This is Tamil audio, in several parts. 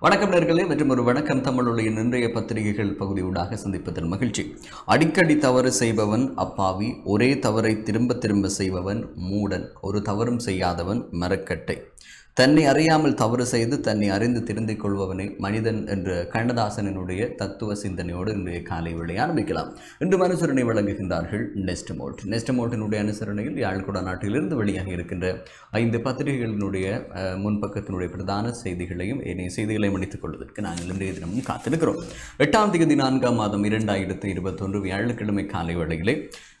வணக்கம் நேர்களே மற்றும் ஒரு வணக்கம் தமிழுடைய இன்றைய பத்திரிகைகள் பகுதியூடாக சந்திப்பதன் மகிழ்ச்சி. அடிக்கடி தவறு செய்பவன் அப்பாவி ஒரே தவறை திரும்ப திரும்ப செய்பவன் மூடன் ஒரு தவறும் செய்யாதவன் மரக்கட்டை. தன்னை அறியாமல் தவறு செய்து தன்னை அறிந்து திருந்திக் கொள்பவனே மனிதன் என்ற கண்ணதாசனினுடைய தத்துவ சிந்தனையோடு இன்றைய காலை வேளை ஆரம்பிக்கலாம். இன்று அனுசரணை வழங்குகின்றார்கள் நெஸ்ட் மோல்ட். அனுசரணையில் யாழ்குடா நாட்டிலிருந்து வெளியாக இருக்கின்ற ஐந்து பத்திரிகைகளினுடைய முன்பக்கத்தினுடைய பிரதான செய்திகளையும் ஏனைய செய்திகளையும் முடித்துக் கொள்வதற்கு நாங்கள் இன்றைய தினமும் காத்திருக்கிறோம். எட்டாம் தேதி நான்காம் மாதம் இரண்டாயிரத்து இருபத்தொன்று வியாழக்கிழமை காலை வேளையிலே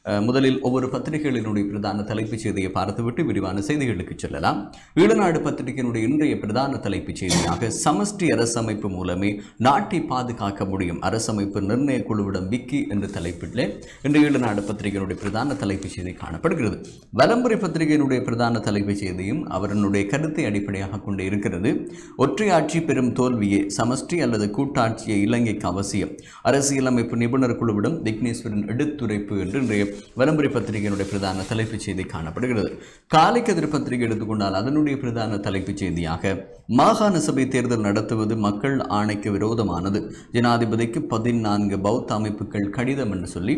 முதலில் ஒவ்வொரு பத்திரிகைகளினுடைய பிரதான தலைப்புச் செய்தியை பார்த்துவிட்டு விரிவான செய்திகளுக்கு செல்லலாம். ஈழநாடு பத்திரிகையினுடைய இன்றைய பிரதான தலைப்புச் செய்தியாக சமஷ்டி அரசமைப்பு மூலமே நாட்டை பாதுகாக்க முடியும். அரசமைப்பு நிர்ணய குழுவிடம் விக்கி என்ற தலைப்பிலே இன்று ஈழநாடு பத்திரிகையினுடைய பிரதான தலைப்புச் செய்தி காணப்படுகிறது. வலம்புரை பத்திரிகையினுடைய பிரதான தலைப்புச் செய்தியும் அவரனுடைய கருத்தை அடிப்படையாக கொண்டு இருக்கிறது. ஒற்றையாட்சி பெரும் தோல்வியே சமஷ்டி அல்லது கூட்டாட்சியை இலங்கைக்கு அவசியம். அரசியலமைப்பு நிபுணர் குழுவிடம் விக்னேஸ்வரன் எடுத்துரைப்பு என்று இன்றைய வலம்புரி பத்திரிகையினுடைய பிரதான தலைப்புச் செய்தி காணப்படுகிறது. காலைக்கதிர் பத்திரிகை எடுத்துக்கொண்டால் அதனுடைய பிரதான தலைப்புச் செய்தியாக மாகாண சபை தேர்தல் நடத்துவது மக்கள் ஆணைக்கு விரோதமானது. ஜனாதிபதிக்கு பதினான்கு பௌத்த அமைப்புகள் கடிதம் என்று சொல்லி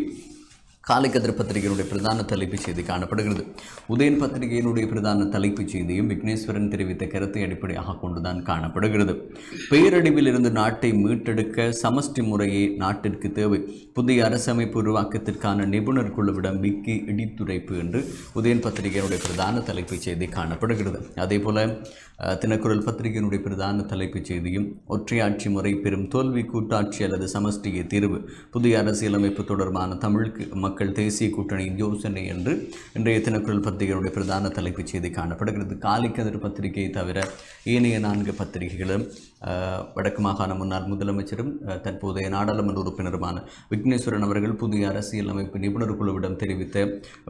காலைக்கதிர் பத்திரிகையினுடைய பிரதான தலைப்புச் செய்தி காணப்படுகிறது. உதயன் பத்திரிகையினுடைய பிரதான தலைப்புச் செய்தியும் விக்னேஸ்வரன் தெரிவித்த கருத்தை அடிப்படையாக கொண்டுதான் காணப்படுகிறது. பேரழிவில் இருந்து நாட்டை மீட்டெடுக்க சமஷ்டி முறையே நாட்டிற்கு தேவை. புதிய அரசமைப்பு உருவாக்கத்திற்கான நிபுணர் குழுவிடம் மிக்கி இடித்துரைப்பு என்று உதயன் பத்திரிகையினுடைய பிரதான தலைப்புச் செய்தி காணப்படுகிறது. அதே போல தினக்குரல் பத்திரிகையினுடைய பிரதான தலைப்புச் செய்தியும் ஒற்றையாட்சி முறை பெரும் தோல்வி கூட்டாட்சி அல்லது சமஷ்டியை தீர்வு. புதிய அரசியலமைப்பு தொடர்பான தமிழுக்கு மக்கள் மக்கள் தேசிய கூட்டணியின் யோசனை என்று இன்றைய தினக்குரல் பத்திரிகையுடைய பிரதான தலைப்புச் செய்தி காணப்படுகிறது. காலிக்கதிர் பத்திரிகையை தவிர ஏனைய நான்கு பத்திரிகைகளும் வடக்கு மாகாண முன்னாள் முதலமைச்சரும் தற்போதைய நாடாளுமன்ற உறுப்பினருமான விக்னேஸ்வரன் அவர்கள் புதிய அரசியலமைப்பு நிபுணர் குழுவிடம் தெரிவித்த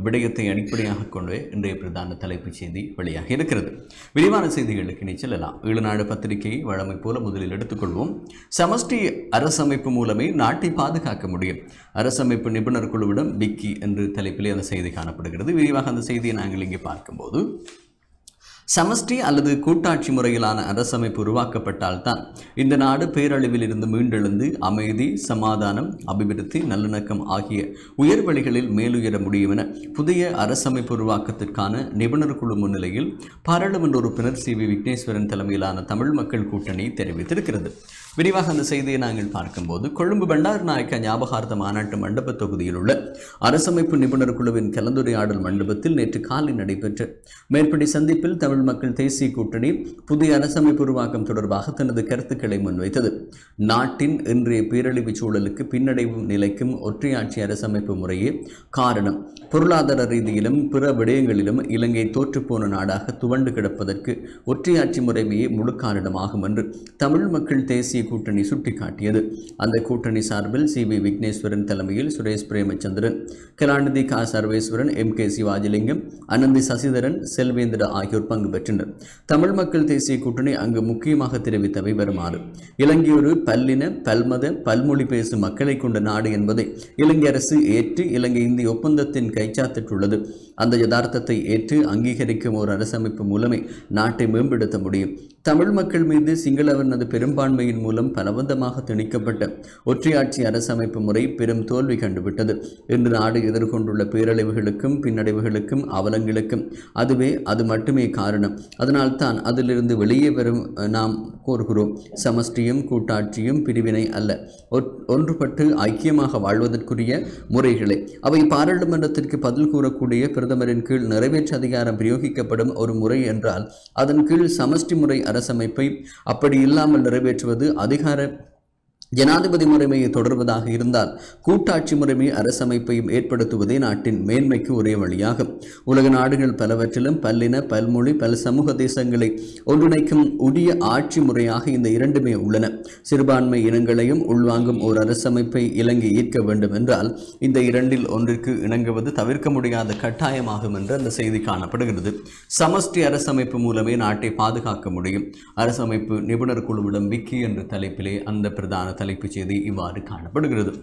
விடயத்தை அடிப்படையாக கொண்டு இன்றைய பிரதான தலைப்புச் செய்தி வெளியாக இருக்கிறது. விரிவான செய்திகளுக்கு இனி செல்லலாம். ஈழநாடு பத்திரிகையை வழமை போல முதலில் எடுத்துக்கொள்வோம். சமஷ்டி அரசமைப்பு மூலமே நாட்டை பாதுகாக்க முடியும். அரசமைப்பு நிபுணர் குழுவிடம் பிக்கி என்று தலைப்பிலே அந்த செய்தி காணப்படுகிறது. விரிவாக அந்த செய்தியை நாங்கள் இங்கே பார்க்கும்போது சமஷ்டி அல்லது கூட்டாட்சி முறையிலான அரசமைப்பு உருவாக்கப்பட்டால்தான் இந்த நாடு பேரழிவில் இருந்து மீண்டெழுந்து அமைதி சமாதானம் அபிவிருத்தி நல்லிணக்கம் ஆகிய உயர்வழிகளில் மேலுயர முடியும் என புதிய அரசமைப்பு உருவாக்கத்திற்கான நிபுணர் குழு முன்னிலையில் பாராளுமன்ற உறுப்பினர் சி வி விக்னேஸ்வரன் தலைமையிலான தமிழ் மக்கள் கூட்டணி தெரிவித்திருக்கிறது. விரிவாக அந்த செய்தியை நாங்கள் பார்க்கும்போது கொழும்பு பண்டார் நாயக்க ஞாபகார்த்த மாநாட்டு மண்டப தொகுதியில் உள்ள அரசமைப்பு நிபுணர் குழுவின் கலந்துரையாடல் மண்டபத்தில் நேற்று காலை நடைபெற்ற மேற்படி சந்திப்பில் தமிழ் மக்கள் தேசிய கூட்டணி புதிய அரசமைப்பு உருவாக்கம் தொடர்பாக தனது கருத்துக்களை முன்வைத்தது. நாட்டின் இன்றைய பேரழிவு சூழலுக்கு பின்னடைவு நிலைக்கும் ஒற்றையாட்சி அரசமைப்பு முறையே காரணம். பொருளாதார ரீதியிலும் பிற விடயங்களிலும் இலங்கை தோற்றுப்போன நாடாக துவண்டு கிடப்பதற்கு ஒற்றையாட்சி முறைமையே முழு காரணமாகும் என்று தமிழ் மக்கள் தேசிய தேசிய கூட்டணி சுட்டிக்காட்டியது. அந்த கூட்டணி சார்பில் சி வி விக்னேஸ்வரன் தலைமையில் சுரேஷ் பிரேமச்சந்திரன் கலாநிதி கா சர்வேஸ்வரன் எம் கே சிவாஜிலிங்கம் அனந்தி சசிதரன் செல்வேந்திர ஆகியோர் பங்கு பெற்றனர். தமிழ் மக்கள் தேசிய கூட்டணி அங்கு முக்கியமாக தெரிவித்தவை வருமாறு. இலங்கை ஒரு பல்லின பல்மத பல்மொழி பேசும் மக்களை கொண்ட நாடு என்பதை இலங்கை அரசு ஏற்று இலங்கை இந்திய ஒப்பந்தத்தின் கைச்சாத்திட்டுள்ளது. அந்த யதார்த்தத்தை ஏற்று அங்கீகரிக்கும் ஒரு அரசமைப்பு மூலமே நாட்டை மேம்படுத்த முடியும். தமிழ் மக்கள் மீது சிங்களவனது பெரும்பான்மையின் மூலம் பலவந்தமாக திணிக்கப்பட்ட ஒற்றையாட்சி அரசமைப்பு முறை பெரும் தோல்வி கண்டுவிட்டது. இன்று நாடு எதிர்கொண்டுள்ள பேரழிவுகளுக்கும் பின்னடைவுகளுக்கும் அவலங்களுக்கும் அதுவே அது மட்டுமே காரணம். அதனால்தான் அதிலிருந்து வெளியே வரும் நாம் கோருகிறோம் சமஷ்டியும் கூட்டாட்சியும் பிரிவினை அல்ல. ஒற்- ஒன்றுபட்டு ஐக்கியமாக வாழ்வதற்குரிய முறைகளை. அவை பாராளுமன்றத்திற்கு பதில் கூறக்கூடிய பிரதமரின் கீழ் நிறைவேற்று அதிகாரம் பிரயோகிக்கப்படும் ஒரு முறை என்றால் அதன் கீழ் சமஷ்டி முறை அரசமைப்பை அப்படி இல்லாமல் நிறைவேற்றுவது அதிகார ஜனாதிபதி முறைமையை தொடர்வதாக இருந்தால் கூட்டாட்சி முறைமை அரசமைப்பையும் ஏற்படுத்துவதே நாட்டின் மேன்மைக்கு ஒரே வழியாகும். உலக நாடுகள் பலவற்றிலும் பல்லின பல்மொழி பல சமூக தேசங்களை ஒன்றிணைக்கும் உரிய ஆட்சி முறையாக இந்த இரண்டுமே உள்ளன. சிறுபான்மை இனங்களையும் உள்வாங்கும் ஓர் அரசமைப்பை இலங்கை ஈர்க்க வேண்டும் என்றால் இந்த இரண்டில் ஒன்றிற்கு இணங்குவது தவிர்க்க முடியாத கட்டாயமாகும் என்று அந்த செய்தி காணப்படுகிறது. சமஷ்டி அரசமைப்பு மூலமே நாட்டை பாதுகாக்க முடியும். அரசமைப்பு நிபுணர் குழுவிடம் விக்கி என்ற தலைப்பிலே அந்த பிரதான தலைப்புச் செய்தி இவ்வாறு காணப்படுகிறது.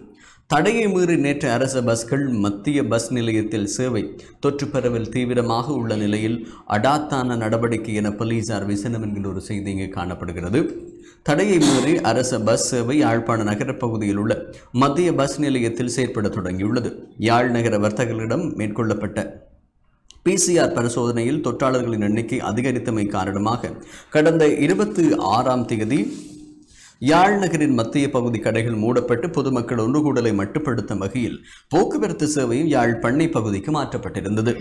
தடையை மீறி நேற்று அரச பஸ்கள் மத்திய பஸ் நிலையத்தில் சேவை தொற்று பரவல் தீவிரமாக உள்ள நிலையில் அடாத்தான நடவடிக்கை என போலீசார் விசனம் என்கின்ற ஒரு செய்தி இங்கு காணப்படுகிறது. தடையை மீறி அரச பஸ் சேவை யாழ்ப்பாண நகரப் பகுதியில் உள்ள மத்திய பஸ் நிலையத்தில் செயற்பட தொடங்கியுள்ளது. யாழ் நகர வர்த்தகர்களிடம் மேற்கொள்ளப்பட்ட பிசிஆர் பரிசோதனையில் தொற்றாளர்களின் எண்ணிக்கை அதிகரித்தமை காரணமாக கடந்த இருபத்தி ஆறாம் தேதி யாழ் நகரின் மத்திய பகுதி கடைகள் மூடப்பட்டு பொதுமக்கள் ஒன்றுகூடலை மட்டுப்படுத்தும் வகையில் போக்குவரத்து சேவையும் யாழ் பண்ணை பகுதிக்கு மாற்றப்பட்டிருந்தது.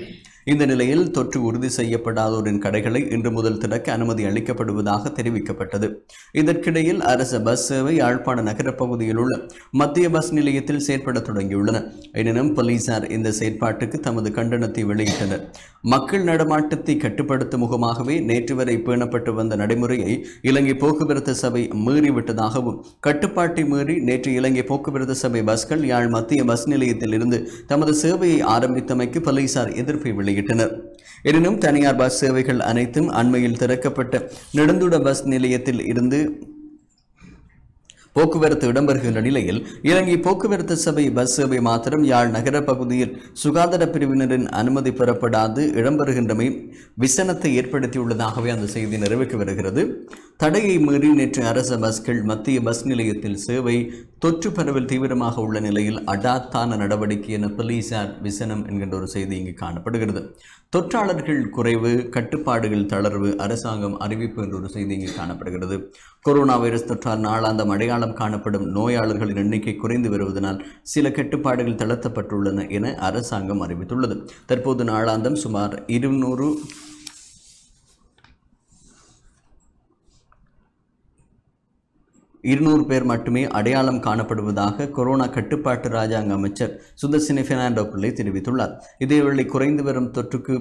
இந்த நிலையில் தொற்று உறுதி செய்யப்படாதோரின் கடைகளை இன்று முதல் திறக்க அனுமதி அளிக்கப்படுவதாக தெரிவிக்கப்பட்டது. இதற்கிடையில் அரச பஸ் சேவை யாழ்ப்பாண நகரப்பகுதியில் உள்ள மத்திய பஸ் நிலையத்தில் செயற்பட தொடங்கியுள்ளன. எனினும் போலீசார் இந்த செயற்பாட்டுக்கு தமது கண்டனத்தை வெளியிட்டனர். மக்கள் நடமாட்டத்தை கட்டுப்படுத்தும் முகமாகவே நேற்று வரை பேணப்பட்டு வந்த நடைமுறையை இலங்கை போக்குவரத்து சபை மீறிவிட்டதாகவும் கட்டுப்பாட்டை மீறி நேற்று இலங்கை போக்குவரத்து சபை பஸ்கள் யாழ் மத்திய பஸ் நிலையத்தில் இருந்து தமது சேவையை ஆரம்பித்தமைக்கு போலீசார் எதிர்ப்பை வெளியிட்டனர் எனினும் தனியார் பஸ் சேவைகள் அனைத்தும் அண்மையில் திறக்கப்பட்ட நெடுந்துட பஸ் நிலையத்தில் இருந்து போக்குவரத்து இடம்பெறுகின்ற நிலையில் இலங்கை போக்குவரத்து சபை பஸ் சேவை மாத்திரம் யாழ் நகர பகுதியில் சுகாதார பிரிவினரின் அனுமதி பெறப்படாது இடம்பெறுகின்றமை விசனத்தை ஏற்படுத்தியுள்ளதாகவே அந்த செய்தி நிறைவேற்றி வருகிறது. தடையை மீறி நேற்று அரச பஸ்கள் மத்திய பஸ் நிலையத்தில் சேவை தொற்று பரவல் தீவிரமாக உள்ள நிலையில் அடாத்தான நடவடிக்கை என போலீசார் விசனம் என்கின்ற ஒரு செய்தி இங்கு காணப்படுகிறது. தொற்றாளர்கள் குறைவு கட்டுப்பாடுகள் தளர்வு அரசாங்கம் அறிவிப்பு என்ற ஒரு செய்தி இங்கு காணப்படுகிறது. கொரோனா வைரஸ் தொற்றால் நாளாந்தம் அடையாளம் காணப்படும் நோயாளர்களின் எண்ணிக்கை குறைந்து வருவதனால் சில கட்டுப்பாடுகள் தளர்த்தப்பட்டுள்ளன என அரசாங்கம் அறிவித்துள்ளது. தற்போது நாளாந்தம் சுமார் இருநூறு இருநூறு பேர் மட்டுமே அடையாளம் காணப்படுவதாக கொரோனா கட்டுப்பாட்டு ராஜாங்க அமைச்சர் சுதர்சினி பெர்னாண்டோ பிள்ளை தெரிவித்துள்ளார். இதேவேளை குறைந்து வரும் தொற்றுக்கு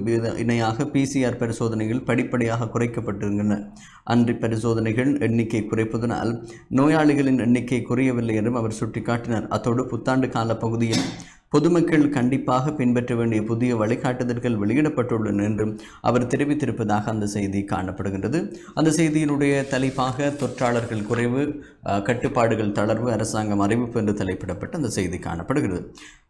இணையாக பிசிஆர் பரிசோதனைகள் படிப்படியாக குறைக்கப்பட்டிருக்கின்றன. அன்றி பரிசோதனைகள் எண்ணிக்கை குறைப்பதனால் நோயாளிகளின் எண்ணிக்கை குறையவில்லை என்றும் அவர் சுட்டிக்காட்டினார். அத்தோடு புத்தாண்டு கால பகுதியில் பொதுமக்கள் கண்டிப்பாக பின்பற்ற வேண்டிய புதிய வழிகாட்டுதல்கள் வெளியிடப்பட்டுள்ளன என்றும் அவர் தெரிவித்திருப்பதாக அந்த செய்தி காணப்படுகின்றது. அந்த செய்தியினுடைய தலைப்பாக தொற்றாளர்கள் குறைவு கட்டுப்பாடுகள் தளர்வு அரசாங்கம் அறிவிப்பு என்று தலைப்பிடப்பட்டு அந்த செய்தி காணப்படுகிறது.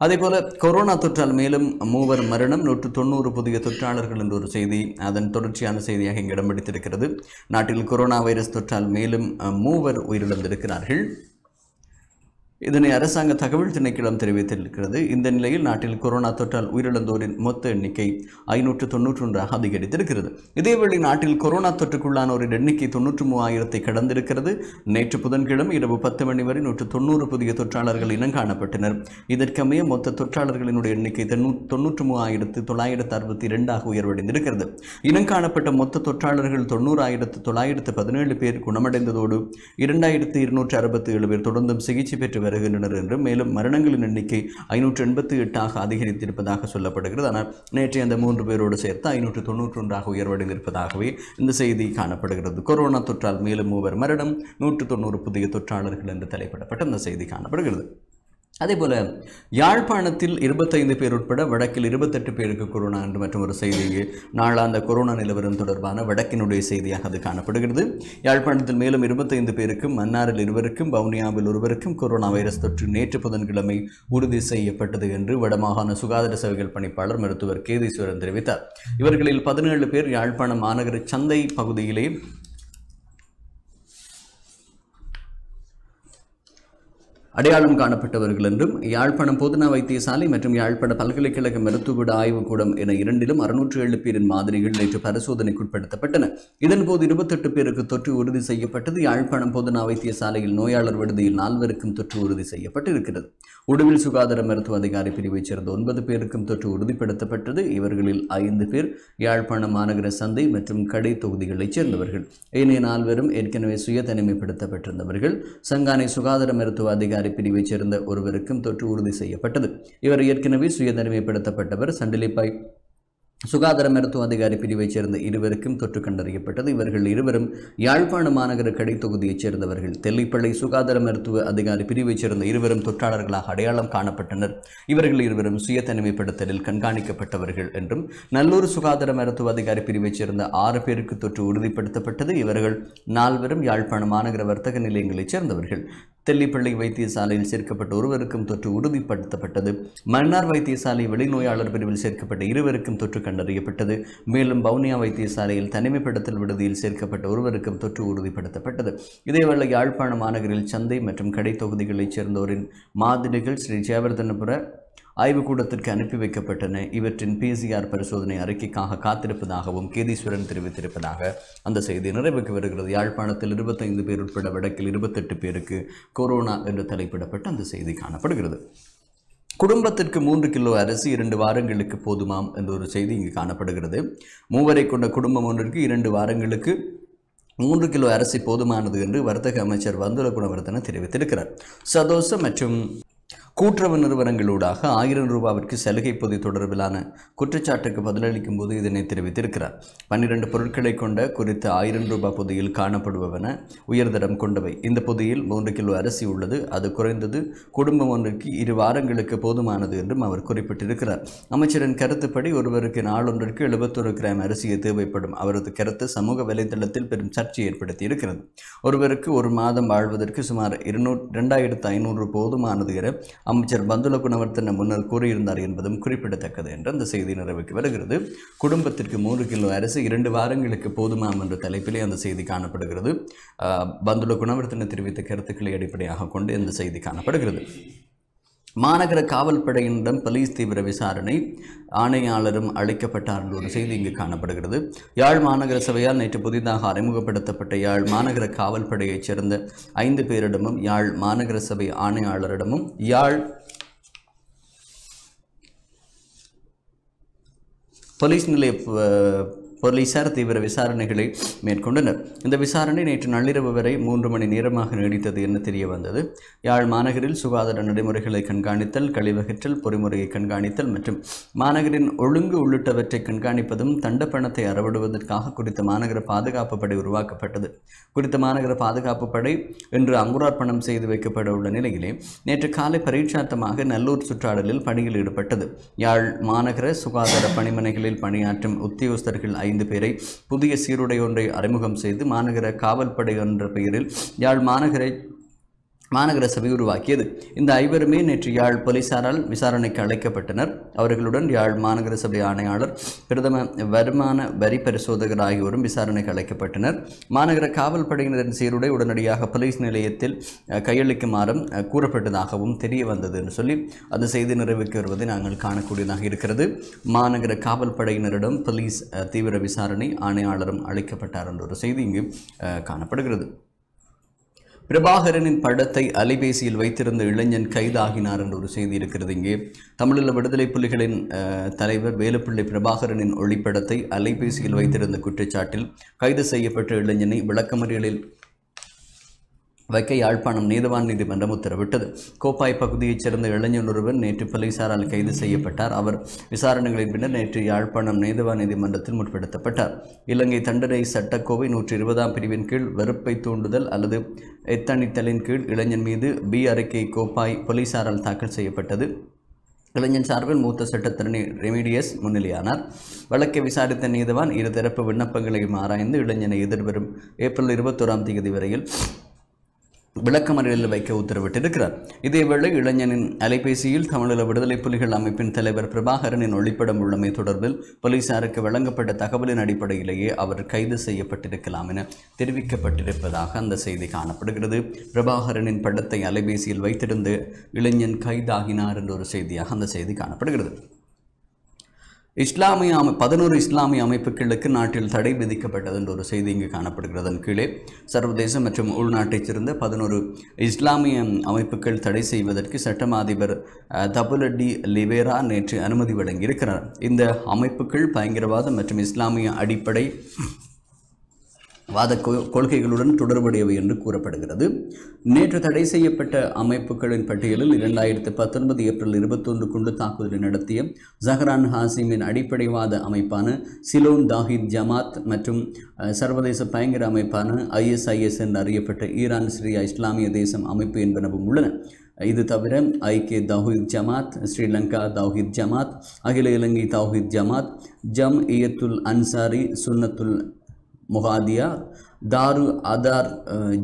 அதேபோல கொரோனா தொற்றால் மேலும் மூவர் மரணம் நூற்று தொண்ணூறு புதிய தொற்றாளர்கள் என்ற ஒரு செய்தி அதன் தொடர்ச்சியான செய்தியாக இங்கு இடம் பிடித்திருக்கிறது நாட்டில் கொரோனா வைரஸ் தொற்றால் மேலும் மூவர் உயிரிழந்திருக்கிறார்கள். இதனை அரசாங்க தகவல் திணைக்களம் தெரிவித்திருக்கிறது. இந்த நிலையில் நாட்டில் கொரோனா தொற்றால் உயிரிழந்தோரின் மொத்த எண்ணிக்கை ஐநூற்று தொன்னூற்றொன்றாக அதிகரித்திருக்கிறது. இதேவேளை நாட்டில் கொரோனா தொற்றுக்குள்ளானோரின் எண்ணிக்கை தொன்னூற்று மூவாயிரத்தை கடந்திருக்கிறது. நேற்று புதன்கிழமை இரவு பத்து மணி வரை நூற்று தொண்ணூறு புதிய தொற்றாளர்கள் இனம் காணப்பட்டனர் இதற்கமைய மொத்த தொற்றாளர்களினுடைய எண்ணிக்கை தொன்னூற்று மூவாயிரத்து தொள்ளாயிரத்து அறுபத்தி இரண்டாக உயர்வடைந்திருக்கிறது. இனம் காணப்பட்ட மொத்த தொற்றாளர்கள் தொண்ணூறாயிரத்து தொள்ளாயிரத்து பதினேழு பேர் குணமடைந்ததோடு இரண்டாயிரத்து இருநூற்று அறுபத்தி ஏழு பேர் தொடர்ந்தும் சிகிச்சை பெற்று வருகின்றனர் என்றும் மேலும் மரணங்களின் எண்ணிக்கை ஐநூற்று எண்பத்தி எட்டாக அதிகரித்திருப்பதாக சொல்லப்படுகிறது. ஆனால் நேற்றைய அந்த மூன்று பேரோடு சேர்த்து ஐநூற்று தொன்னூற்றி ஒன்றாக உயர்வடைந்திருப்பதாகவே இந்த செய்தி காணப்படுகிறது. கொரோனா தொற்றால் மேலும் மூவர் மரணம் நூற்று தொண்ணூறு புதிய தொற்றாளர்கள் என்று தலைப்பிடப்பட்ட அந்த செய்தி காணப்படுகிறது. அதேபோல் யாழ்ப்பாணத்தில் இருபத்தைந்து பேர் உட்பட வடக்கில் இருபத்தெட்டு பேருக்கு கொரோனா என்று மற்றும் ஒரு செய்தி நாளாந்த கொரோனா நிலவரம் தொடர்பான வடக்கினுடைய செய்தியாக அது காணப்படுகிறது. யாழ்ப்பாணத்தில் மேலும் இருபத்தைந்து பேருக்கும் மன்னாரில் இருவருக்கும் வவுனியாவில் ஒருவருக்கும் கொரோனா வைரஸ் தொற்று நேற்று புதன்கிழமை உறுதி செய்யப்பட்டது என்று வடமாகாண சுகாதார சேவைகள் பணிப்பாளர் மருத்துவர் கேதீஸ்வரன் தெரிவித்தார். இவர்களில் பதினேழு பேர் யாழ்ப்பாணம் மாநகர சந்தை பகுதியிலே அடையாளம் காணப்பட்டவர்கள் என்றும் யாழ்ப்பாணம் பொதுநா வைத்தியசாலை மற்றும் யாழ்ப்பாண பல்கலைக்கழக மருத்துவ ஆய்வுக்கூடம் என இரண்டிலும் அறுநூற்று ஏழு பேரின் மாதிரிகள் நேற்று பரிசோதனைக்குட்படுத்தப்பட்டன. இதன்போது இருபத்தெட்டு பேருக்கு தொற்று உறுதி செய்யப்பட்டது. யாழ்ப்பாணம் பொதுநா வைத்தியசாலையில் நோயாளர் விடுதியில் நால்வருக்கும் தொற்று உறுதி செய்யப்பட்டிருக்கிறது. உடுவில் சுகாதார மருத்துவ அதிகாரி பிரிவைச் சேர்ந்த ஒன்பது பேருக்கும் தொற்று உறுதிப்படுத்தப்பட்டது. இவர்களில் ஐந்து பேர் யாழ்ப்பாணம் மாநகர சந்தை மற்றும் கடை தொகுதிகளைச் சேர்ந்தவர்கள். ஏனைய நால்வரும் ஏற்கனவே சுய தனிமைப்படுத்தப்பட்டிருந்தவர்கள் சங்கானை சுகாதார மருத்துவ அதிகாரி பிரிவைச் சேர்ந்த ஒருவருக்கும் தொற்று உறுதி செய்யப்பட்டது. இவர் ஏற்கனவே சுய தனிமைப்படுத்தப்பட்டவர் சண்டிலிப்பாய் சுகாதார மருத்துவ அதிகாரி பிரிவைச் சேர்ந்த இருவருக்கும் தொற்று கண்டறியப்பட்டது. இவர்கள் இருவரும் யாழ்ப்பாண மாநகர கடை தொகுதியைச் சேர்ந்தவர்கள். தெல்லிப்பள்ளை சுகாதார மருத்துவ அதிகாரி பிரிவைச் சேர்ந்த இருவரும் தொற்றாளர்களாக அடையாளம் காணப்பட்டனர். இவர்கள் இருவரும் சுய தனிமைப்படுத்தலில் கண்காணிக்கப்பட்டவர்கள் என்றும் நல்லூர் சுகாதார மருத்துவ அதிகாரி பிரிவைச் சேர்ந்த ஆறு பேருக்கு தொற்று உறுதிப்படுத்தப்பட்டது. இவர்கள் நால்வரும் யாழ்ப்பாண மாநகர வர்த்தக நிலையங்களைச் சேர்ந்தவர்கள். தெல்லிப்பள்ளி வைத்தியசாலையில் சேர்க்கப்பட்ட ஒருவருக்கும் தொற்று உறுதிப்படுத்தப்பட்டது. மன்னார் வைத்தியசாலை வெளிநோயாளர் பிரிவில் சேர்க்கப்பட்ட இருவருக்கும் தொற்று கண்டறியப்பட்டது. மேலும் வவுனியா வைத்தியசாலையில் தனிமைப்படுத்தல் விடுதியில் சேர்க்கப்பட்ட ஒருவருக்கும் தொற்று உறுதிப்படுத்தப்பட்டது. இதேவேளை யாழ்ப்பாண மாநகரில் சந்தை மற்றும் கடை தொகுதிகளைச் சேர்ந்தோரின் மாதிரிகள் ஸ்ரீ ஜெயவர்தனபுர ஆய்வுக்கூடத்திற்கு அனுப்பி வைக்கப்பட்டன. இவற்றின் பிசிஆர் பரிசோதனை அறிக்கைக்காக காத்திருப்பதாகவும் கேதீஸ்வரன் தெரிவித்திருப்பதாக அந்த செய்தி நிறைவுக்கு வருகிறது. யாழ்ப்பாணத்தில் இருபத்தைந்து பேர் உட்பட வடக்கில் இருபத்தெட்டு பேருக்கு கொரோனா என்று தலைப்பிடப்பட்ட அந்த செய்தி காணப்படுகிறது. குடும்பத்திற்கு மூன்று கிலோ அரிசி இரண்டு வாரங்களுக்கு போதுமாம் என்ற ஒரு செய்தி இங்கு காணப்படுகிறது. மூவரை கொண்ட குடும்பம் ஒன்றிற்கு இரண்டு வாரங்களுக்கு மூன்று கிலோ அரிசி போதுமானது என்று வர்த்தக அமைச்சர் வந்துல குணவர்த்தன தெரிவித்திருக்கிறார். சதோச மற்றும் கூட்டுறவு நிறுவனங்களூடாக ஆயிரம் ரூபாவிற்கு சலுகை பொதி தொடர்பிலான குற்றச்சாட்டுக்கு பதிலளிக்கும் போது இதனை தெரிவித்திருக்கிறார். பன்னிரண்டு பொருட்களை கொண்ட குறித்த ஆயிரம் ரூபாய் பொதியில் காணப்படுபவன உயர்தரம் கொண்டவை. இந்த பொதியில் மூன்று கிலோ அரிசி உள்ளது. அது குறைந்தது குடும்பம் ஒன்றுக்கு இரு வாரங்களுக்கு போதுமானது என்றும் அவர் குறிப்பிட்டிருக்கிறார். அமைச்சரின் கருத்துப்படி ஒருவருக்கு நாளொன்றிற்கு எழுபத்தொரு கிராம் அரிசியை தேவைப்படும். அவரது கருத்து சமூக வலைதளத்தில் பெரும் சர்ச்சை ஏற்படுத்தி இருக்கிறது ஒருவருக்கு ஒரு மாதம் வாழ்வதற்கு சுமார் இருநூறு ரெண்டாயிரத்து ஐநூறு போதுமானது என அமைச்சர் பந்துல குணவர்த்தன முன்னர் கூறியிருந்தார் என்பதும் குறிப்பிடத்தக்கது என்று அந்த செய்தி நிறைவுக்கு வருகிறது. குடும்பத்திற்கு மூன்று கிலோ அரிசி இரண்டு வாரங்களுக்கு போதுமாம் என்ற தலைப்பிலே அந்த செய்தி காணப்படுகிறது. பந்துல குணவர்த்தன தெரிவித்த கருத்துக்களை அடிப்படையாக கொண்டு இந்த செய்தி காணப்படுகிறது. மாநகர காவல்படையினரிடம் போலீஸ் தீவிர விசாரணை ஆணையாளரும் அழைக்கப்பட்டார் என்ற ஒரு செய்தி இங்கு காணப்படுகிறது. யாழ் மாநகர சபையால் நேற்று புதிதாக அறிமுகப்படுத்தப்பட்ட யாழ் மாநகர காவல்படையைச் சேர்ந்த ஐந்து பேரிடமும் யாழ் மாநகர சபை ஆணையாளரிடமும் யாழ் போலீஸ் நிலைய போலீசார் தீவிர விசாரணைகளை மேற்கொண்டனர். இந்த விசாரணை நேற்று நள்ளிரவு வரை மூன்று மணி நேரமாக நீடித்தது என தெரிய வந்தது. யாழ் மாநகரில் சுகாதார நடைமுறைகளை கண்காணித்தல் கழிவகற்றல் பொறிமுறையை கண்காணித்தல் மற்றும் மாநகரின் ஒழுங்கு உள்ளிட்டவற்றை கண்காணிப்பதும் தண்ட பணத்தை அறவிடுவதற்காக குறித்த மாநகர பாதுகாப்பு படை உருவாக்கப்பட்டது. குறித்த மாநகர பாதுகாப்பு படை இன்று அங்குரார்ப்பணம் செய்து வைக்கப்பட உள்ள நிலையிலே நேற்று காலை பரீட்சார்த்தமாக நல்லூர் சுற்றாடலில் பணியில் ஈடுபட்டது. யாழ் மாநகர சுகாதார பணிமனைகளில் பணியாற்றும் உத்தியோகஸ்தர்கள் ஐந்து பேரை புதிய சீருடை ஒன்றை அறிமுகம் செய்து மாநகர காவல்படை என்ற பெயரில் யாழ் மாநகரை மாநகர சபை உருவாக்கியது. இந்த ஐவருமே நேற்று யாழ் போலீசாரால் விசாரணைக்கு அழைக்கப்பட்டனர். அவர்களுடன் யாழ் மாநகர சபை ஆணையாளர் பிரதம வருமான வரி பரிசோதகர் ஆகியோரும் விசாரணைக்கு அழைக்கப்பட்டனர். மாநகர காவல் படையினரின் சீருடை உடனடியாக போலீஸ் நிலையத்தில் கையளிக்குமாறும் கூறப்பட்டதாகவும் தெரிய வந்தது என்று சொல்லி அது செய்தி நிறைவுக்கு வருவதை நாங்கள் காணக்கூடியதாக இருக்கிறது. மாநகர காவல் படையினரிடம் போலீஸ் தீவிர விசாரணை ஆணையாளரும் அழைக்கப்பட்டார் என்ற ஒரு செய்தி இங்கு காணப்படுகிறது. பிரபாகரனின் படத்தை அலைபேசியில் வைத்திருந்த இளைஞன் கைதாகினார் என்ற ஒரு செய்தி இருக்கிறது இங்கே. தமிழீழ விடுதலை புலிகளின் அஹ், தலைவர் வேலுப்பிள்ளை பிரபாகரனின் ஒளிப்படத்தை அலைபேசியில் வைத்திருந்த குற்றச்சாட்டில் கைது செய்யப்பட்ட இளைஞனை விளக்கமறியலில் வைக்க யாழ்ப்பாணம் நீதவான் நீதிமன்றம் உத்தரவிட்டது. கோப்பாய் பகுதியைச் சேர்ந்த இளைஞர் ஒருவர் நேற்று போலீசாரால் கைது செய்யப்பட்டார். அவர் விசாரணைகளின் பின்னர் நேற்று யாழ்ப்பாணம் நீதவான் நீதிமன்றத்தில் முற்படுத்தப்பட்டார். இலங்கை தண்டனை சட்டக்கோவை நூற்றி இருபதாம் பிரிவின் கீழ் வெறுப்பை தூண்டுதல் அல்லது எத்தணித்தலின் கீழ் இளைஞன் மீது பி அறிக்கை கோப்பாய் போலீசாரால் தாக்கல் செய்யப்பட்டது. இளைஞன் சார்பில் மூத்த சட்டத்திறனி ரெமிடியஸ் முன்னிலையானார். வழக்கை விசாரித்த நீதவான் இருதரப்பு விண்ணப்பங்களையும் ஆராய்ந்து இளைஞனை எதிர்வரும் ஏப்ரல் இருபத்தோராம் தேதி வரையில் விளக்கமறியலில் வைக்க உத்தரவிட்டிருக்கிறார். இதேவேளை இளைஞனின் அலைபேசியில் தமிழீழ விடுதலை புலிகள் அமைப்பின் தலைவர் பிரபாகரனின் ஒளிப்படம் உள்ளமை தொடர்பில் போலீசாருக்கு வழங்கப்பட்ட தகவலின் அடிப்படையிலேயே அவர் கைது செய்யப்பட்டிருக்கலாம் என தெரிவிக்கப்பட்டிருப்பதாக அந்த செய்தி காணப்படுகிறது. பிரபாகரனின் படத்தை அலைபேசியில் வைத்திருந்து இளைஞன் கைதாகினார் என்ற ஒரு செய்தியாக அந்த செய்தி காணப்படுகிறது. இஸ்லாமிய அமை பதினோரு இஸ்லாமிய அமைப்புகளுக்கு நாட்டில் தடை விதிக்கப்பட்டது என்ற ஒரு செய்தி இங்கு காணப்படுகிறதன் கீழே சர்வதேச மற்றும் உள்நாட்டைச் சேர்ந்த பதினோரு இஸ்லாமிய அமைப்புகள் தடை செய்வதற்கு சட்டமா அதிபர் அஹ், தபுலடி லிவேரா நேற்று அனுமதி வழங்கியிருக்கிறார். இந்த அமைப்புகள் பயங்கரவாதம் மற்றும் இஸ்லாமிய அடிப்படை வாத கொ- கொள்கைகளுடன் தொடர்புடையவை என்று கூறப்படுகிறது. நேற்று தடை செய்யப்பட்ட அமைப்புகளின் பட்டியலில் இரண்டாயிரத்தி பத்தொன்பது ஏப்ரல் இருபத்தொன்று குண்டு தாக்குதலை நடத்திய ஜஹரான் ஹாசிமின் அடிப்படைவாத அமைப்பான சிலோன் தாஹித் ஜமாத் மற்றும் சர்வதேச பயங்கர அமைப்பான ஐஎஸ்ஐஎஸ் என்று அறியப்பட்ட ஈரான் ஸ்ரீயா இஸ்லாமிய தேசம் அமைப்பு என்பனவும் உள்ளன. இது தவிர ஐக்கிய தௌஹித் ஜமாத் ஸ்ரீலங்கா தௌஹித் ஜமாத் அகில இலங்கை தௌஹித் ஜமாத் ஜம் இயத்துல் அன்சாரி சுன்னத்துல் முகாதியா தாரு அதார்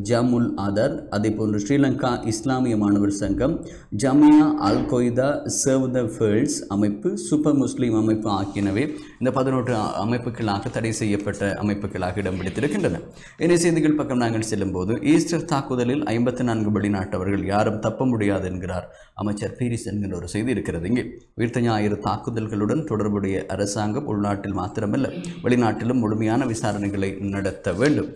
ஜமுல் ஆதார் அதே போன்று ஸ்ரீலங்கா இஸ்லாமிய மாணவர் சங்கம் ஜமியா அல் கொய்தா சர்வ் த ஃபேல்ஸ் அமைப்பு சூப்பர் முஸ்லீம் அமைப்பு ஆகியனவே இந்த பதினொன்று அமைப்புகளாக தடை செய்யப்பட்ட அமைப்புகளாக இடம் பிடித்திருக்கின்றன. இனி செய்திகள் பக்கம் நாங்கள் செல்லும்போது ஈஸ்டர் தாக்குதலில் ஐம்பத்தி நான்கு வெளிநாட்டவர்கள் யாரும் தப்ப முடியாது என்கிறார் அமைச்சர் பீரிஸ் என்கிற ஒரு செய்தி இருக்கிறது இங்கே. உயிர்த்த ஞாயிறு தாக்குதல்களுடன் தொடர்புடைய அரசாங்கம் உள்நாட்டில் மாத்திரமல்ல வெளிநாட்டிலும் முழுமையான விசாரணைகளை நடத்த வேண்டும்.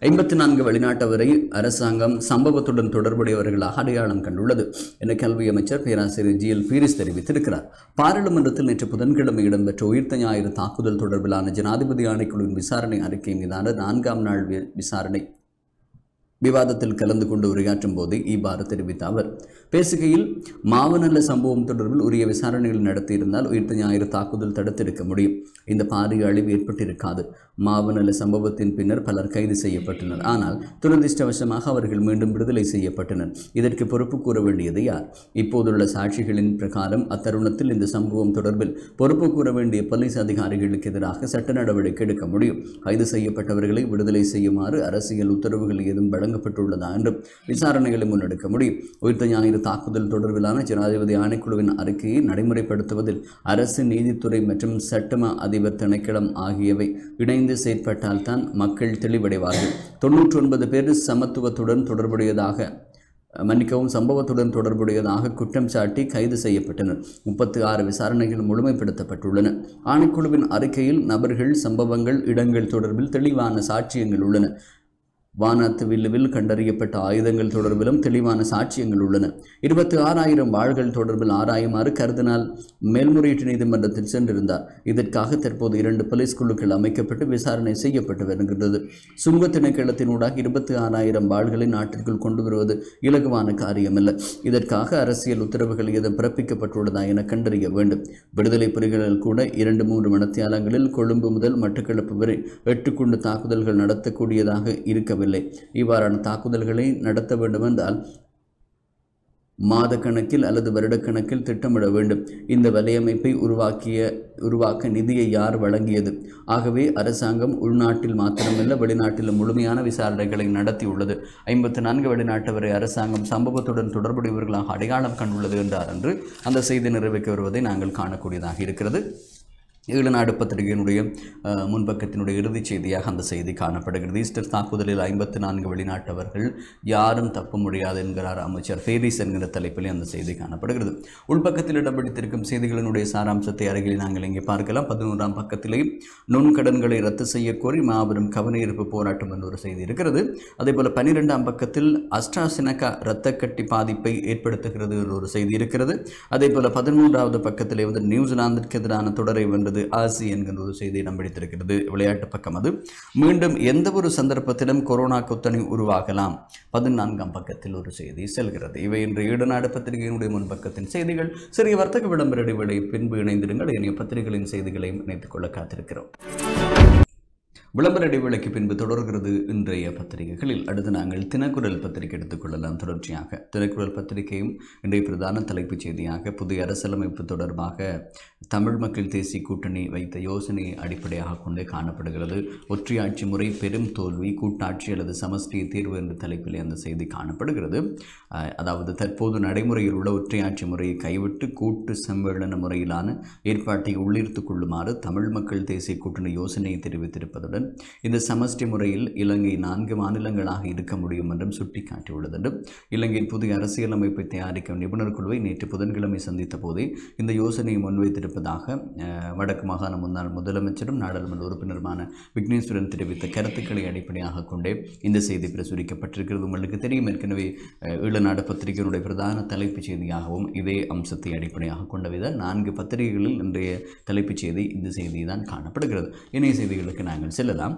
ஐம்பத்தி நான்கு வெளிநாட்டவரை அரசாங்கம் சம்பவத்துடன் தொடர்புடையவர்களாக அடையாளம் கண்டுள்ளது என கல்வி அமைச்சர் பேராசிரியர் ஜி எல் பீரிஸ் தெரிவித்திருக்கிறார். பாராளுமன்றத்தில் நேற்று புதன்கிழமை இடம்பெற்ற உயிர்த்த ஞாயிறு தாக்குதல் தொடர்பிலான ஜனாதிபதி ஆணைக்குழுவின் விசாரணை அறிக்கை மீதான நான்காம் நாள் வி- விசாரணை விவாதத்தில் கலந்து கொண்டு உரையாற்றும் போது இவ்வாறு தெரிவித்த அவர் பேசுகையில் மாவநல்ல சம்பவம் தொடர்பில் உரிய விசாரணைகள் நடத்தியிருந்தால் உயிர்த்த ஞாயிறு தாக்குதல் தடுத்திருக்க முடியும். இந்த பாரிய அழிவு ஏற்பட்டிருக்காது. மாவனல சம்பவத்தின் பின்னர் பலர் கைது செய்யப்பட்டனர். ஆனால் துரதிருஷ்டவசமாக அவர்கள் மீண்டும் விடுதலை செய்யப்பட்டனர். இதற்கு பொறுப்பு கூற வேண்டியது யார்? இப்போதுள்ள சாட்சிகளின் பிரகாரம் அத்தருணத்தில் இந்த சம்பவம் தொடர்பில் பொறுப்பு கூற வேண்டிய போலீஸ் அதிகாரிகளுக்கு எதிராக சட்ட நடவடிக்கை எடுக்க முடியும். கைது செய்யப்பட்டவர்களை விடுதலை செய்யுமாறு அரசியல் உத்தரவுகள் ஏதும் வழங்கப்பட்டுள்ளதா என்றும் விசாரணைகளை முன்னெடுக்க முடியும். உயிர்த்த ஞாயிறு தாக்குதல் தொடர்பிலான ஜனாதிபதி ஆணைக்குழுவின் அறிக்கையை நடைமுறைப்படுத்துவதில் அரசு நீதித்துறை மற்றும் சட்டம அதிபர் திணைக்களம் ஆகியவை இணைந்து செயற்பட்டால்தான் மக்கள் தெளிவடைவார்கள். தொன்னூற்றி ஒன்பது பேர் சமத்துவத்துடன் தொடர்புடையதாக மன்னிக்கவும் சம்பவத்துடன் தொடர்புடையதாக குற்றம் சாட்டி கைது செய்யப்பட்டனர். முப்பத்தி ஆறு விசாரணைகள் முழுமைப்படுத்தப்பட்டுள்ளன. ஆணைக்குழுவின் அறிக்கையில் நபர்கள் சம்பவங்கள் இடங்கள் தொடர்பில் தெளிவான சாட்சியங்கள் உள்ளன. வானாத்து வில்லுவில் கண்டறியப்பட்ட ஆயுதங்கள் தொடர்பிலும் தெளிவான சாட்சியங்கள் உள்ளன. இருபத்தி ஆறாயிரம் வாள்கள் தொடர்பில் ஆராயுமாறு கருதினால் மேல்முறையீட்டு நீதிமன்றத்தில் சென்றிருந்தார். இதற்காக தற்போது இரண்டு போலீஸ் குழுக்கள் அமைக்கப்பட்டு விசாரணை செய்யப்பட்டு வருகின்றது. சுங்க திணைக்களத்தினூடாக இருபத்தி ஆறாயிரம் வாள்களை நாட்டிற்குள் கொண்டு வருவது இலகுவான காரியமல்ல. இதற்காக அரசியல் உத்தரவுகள் ஏதும் பிறப்பிக்கப்பட்டுள்ளதா என கண்டறிய வேண்டும். விடுதலை புலிகளில் கூட இரண்டு மூன்று மணத்தியாலங்களில் கொழும்பு முதல் மட்டக்களப்பு வரை எட்டு குண்டு தாக்குதல்கள் நடத்தக்கூடியதாக இருக்கவில்லை இவ்வாறான தாக்குதல்களை நடத்த வேண்டுமென்றால் மாதக்கணக்கில் அல்லது வருடக்கணக்கில் திட்டமிட வேண்டும். இந்த வலையமைப்பை உருவாக்கிய உருவாக்க நிதியை யார் வழங்கியது? ஆகவே அரசாங்கம் உள்நாட்டில் மாத்திரமல்ல வெளிநாட்டிலும் முழுமையான விசாரணைகளை நடத்தியுள்ளது. ஐம்பத்தி நான்கு வெளிநாட்டவரை அரசாங்கம் சம்பவத்துடன் தொடர்புடையவர்களாக அடையாளம் கண்டுள்ளது என்றார் என்று அந்த செய்தி நிறைவேற்றி வருவதை நாங்கள் காணக்கூடியதாக இருக்கிறது. ஈழநாடு பத்திரிகையினுடைய முன்பக்கத்தினுடைய இறுதிச் செய்தியாக அந்த செய்தி காணப்படுகிறது. ஈஸ்டர் தாக்குதலில் ஐம்பத்தி நான்கு வெளிநாட்டவர்கள் யாரும் தப்ப முடியாது என்கிறார் அமைச்சர். ஃபேரிஸ் என்கிற தலைப்பிலே அந்த செய்தி காணப்படுகிறது. உள்பக்கத்தில் இடம் பிடித்திருக்கும் செய்திகளினுடைய சாராம்சத்தை அருகில் நாங்கள் இங்கே பார்க்கலாம். பதினோராம் பக்கத்திலே நுண்கடன்களை ரத்து செய்யக்கோரி கோரி மாபெரும் கவனஈர்ப்பு போராட்டம் என்ற ஒரு செய்தி இருக்கிறது. அதே போல் பன்னிரெண்டாம் பக்கத்தில் அஸ்ட்ராசினகா இரத்தக்கட்டி பாதிப்பை ஏற்படுத்துகிறது என்ற ஒரு செய்தி இருக்கிறது. அதே போல் பதிமூன்றாவது பக்கத்திலே வந்து நியூசிலாந்திற்கு எதிரான தொடரை வென்றது ஆசி என்கின்ற ஒரு செய்தி இடம் விளையாட்டு பக்கம் அது. மீண்டும் எந்த ஒரு சந்தர்ப்பத்திலும் கொரோனா கொத்தணி உருவாகலாம். பதினான்காம் பக்கத்தில் ஒரு செய்தி செல்கிறது. இவை இன்று ஈடுநாடு பத்திரிகையினுடைய முன்பக்கத்தின் செய்திகள். சிறிய வர்த்தக விளம்பர இடைவேளை பின்பு இணைந்திருங்கள். இனிய பத்திரிகைகளின் செய்திகளையும் இணைத்துக் கொள்ள காத்திருக்கிறோம். விளம்பர இடைவேளைக்கு பின்பு தொடர்கிறது இன்றைய பத்திரிகைகளில். அடுத்து நாங்கள் தினக்குரல் பத்திரிகை எடுத்துக்கொள்ளலாம். தொடர்ச்சியாக தினக்குரல் பத்திரிகையும் இன்றைய பிரதான தலைப்புச் செய்தியாக புதிய அரசியலமைப்பு தொடர்பாக தமிழ் மக்கள் தேசிய கூட்டணி வைத்த யோசனையை அடிப்படையாக கொண்டே காணப்படுகிறது. ஒற்றையாட்சி முறை பெரும் தோல்வி கூட்டாட்சி அல்லது சமஷ்டி தீர்வு என்ற தலைப்பிலே அந்த செய்தி காணப்படுகிறது. அதாவது தற்போது நடைமுறையில் உள்ள ஒற்றையாட்சி முறையை கைவிட்டு கூட்டு சம்மேளன முறையிலான ஏற்பாட்டை உள்ளிருத்துக் கொள்ளுமாறு தமிழ் மக்கள் தேசிய கூட்டணி யோசனையை தெரிவித்திருப்பதுடன் இந்த சமஷ்டி முறையில் இலங்கை நான்கு மாநிலங்களாக இருக்க முடியும் என்றும் சுட்டிக்காட்டியுள்ளது. என்றும் இலங்கையின் புதிய அரசியலமைப்பை தயாரிக்கும் நிபுணர் குழுவை நேற்று புதன்கிழமை சந்தித்த போதே இந்த யோசனையை முன்வைத்திருப்பதாக வடக்கு மாகாண முன்னாள் முதலமைச்சரும் நாடாளுமன்ற உறுப்பினருமான விக்னேஸ்வரன் தெரிவித்த கருத்துக்களை அடிப்படையாக கொண்டே இந்த செய்தி பிரசுரிக்கப்பட்டிருக்கிறது. உங்களுக்கு தெரியும் ஏற்கனவே ஈழநாடு பத்திரிகையினுடைய பிரதான தலைப்புச் செய்தியாகவும் இதே அம்சத்தை அடிப்படையாக கொண்டவைதான் நான்கு பத்திரிகைகளில் இன்றைய தலைப்புச் செய்தி இந்த செய்தி தான் காணப்படுகிறது. இணைய செய்திகளுக்கு நாங்கள் செல்லலாம்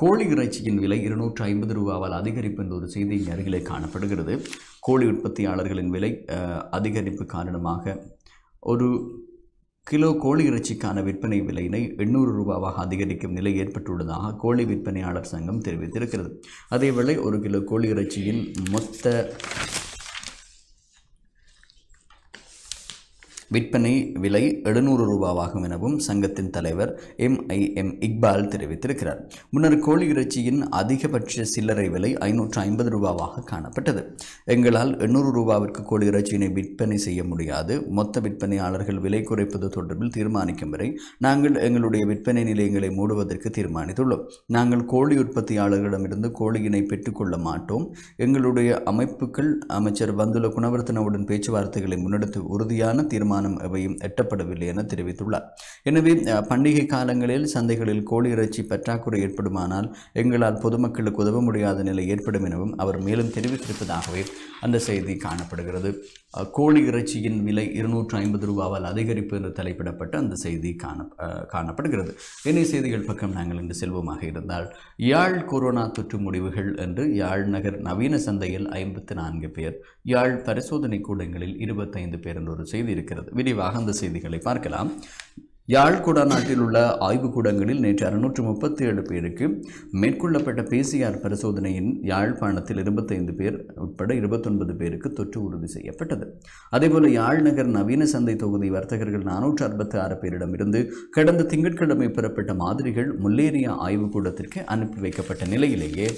கோழி இறைச்சியின் விலை இருநூற்று ஐம்பது ரூபாவால் அதிகரிப்பு என்ற ஒரு செய்தி இங்கே அருகிலே காணப்படுகிறது. கோழி உற்பத்தியாளர்களின் விலை அதிகரிப்பு காரணமாக ஒரு கிலோ கோழி இறைச்சிக்கான விற்பனை விலையினை எண்ணூறு ரூபாவாக அதிகரிக்கும் நிலை ஏற்பட்டுள்ளதாக கோழி விற்பனையாளர் சங்கம் தெரிவித்திருக்கிறது. அதேவேளை ஒரு கிலோ கோழி இறைச்சியின் மொத்த விற்பனை விலை எழுநூறு ரூபாவாகும் எனவும் சங்கத்தின் தலைவர் எம். ஐ. எம். இக்பால் தெரிவித்திருக்கிறார். முன்னர் கோழி இறைச்சியின் அதிகபட்ச சில்லறை விலை ஐநூற்று ஐம்பது ரூபாவாக காணப்பட்டது. எங்களால் எண்ணூறு ரூபாவிற்கு கோழி இறைச்சியினை விற்பனை செய்ய முடியாது. மொத்த விற்பனையாளர்கள் விலை குறைப்பது தொடர்பில் தீர்மானிக்கும் வரை நாங்கள் எங்களுடைய விற்பனை நிலையங்களை மூடுவதற்கு தீர்மானித்துள்ளோம். நாங்கள் கோழி உற்பத்தியாளர்களிடமிருந்து கோழியினை பெற்றுக்கொள்ள மாட்டோம். எங்களுடைய அமைப்புகள் அமைச்சர் வந்துள்ள குணவர்த்தனவுடன் பேச்சுவார்த்தைகளை முன்னெடுத்து உறுதியான தீர்மானம் எவையும் எட்டப்படவில்லை என தெரிவித்துள்ளார். எனவே அஹ், பண்டிகை காலங்களில் சந்தைகளில் கோழி இறைச்சி பற்றாக்குறை ஏற்படுமானால் எங்களால் பொதுமக்களுக்கு உதவ முடியாத நிலை ஏற்படும் எனவும் அவர் மேலும் தெரிவித்திருப்பதாகவே அந்த செய்தி காணப்படுகிறது. கோழி இறைச்சியின் விலை இருநூற்று ஐம்பது ரூபாவால் அதிகரிப்பு என்று தலைப்பிடப்பட்ட அந்த செய்தி காண காணப்படுகிறது. இணைய செய்திகள் பக்கம் நாங்கள் இன்று செல்வமாக இருந்தால் யாழ் கொரோனா தொற்று முடிவுகள் என்று யாழ் நகர் நவீன சந்தையில் ஐம்பத்து நான்கு பேர் யாழ் பரிசோதனை கூடங்களில் இருபத்தைந்து பேர் என்ற ஒரு செய்தி இருக்கிறது. விரிவாக அந்த செய்திகளை பார்க்கலாம். யாழ் குடாநாட்டில் உள்ள ஆய்வுக்கூடங்களில் நேற்று அறுநூற்று முப்பத்தி ஏழு பேருக்கு மேற்கொள்ளப்பட்ட பிசிஆர் பரிசோதனையின் யாழ்ப்பாணத்தில் இருபத்தைந்து பேர் உட்பட இருபத்தொன்பது பேருக்கு தொற்று உறுதி செய்யப்பட்டது. அதேபோல யாழ் நகர் நவீன சந்தை தொகுதி வர்த்தகர்கள் நானூற்று அறுபத்தி ஆறு பேரிடமிருந்து கடந்த திங்கட்கிழமை பெறப்பட்ட மாதிரிகள் முல்லேரியா ஆய்வுக்கூடத்திற்கு அனுப்பி வைக்கப்பட்ட நிலையிலேயே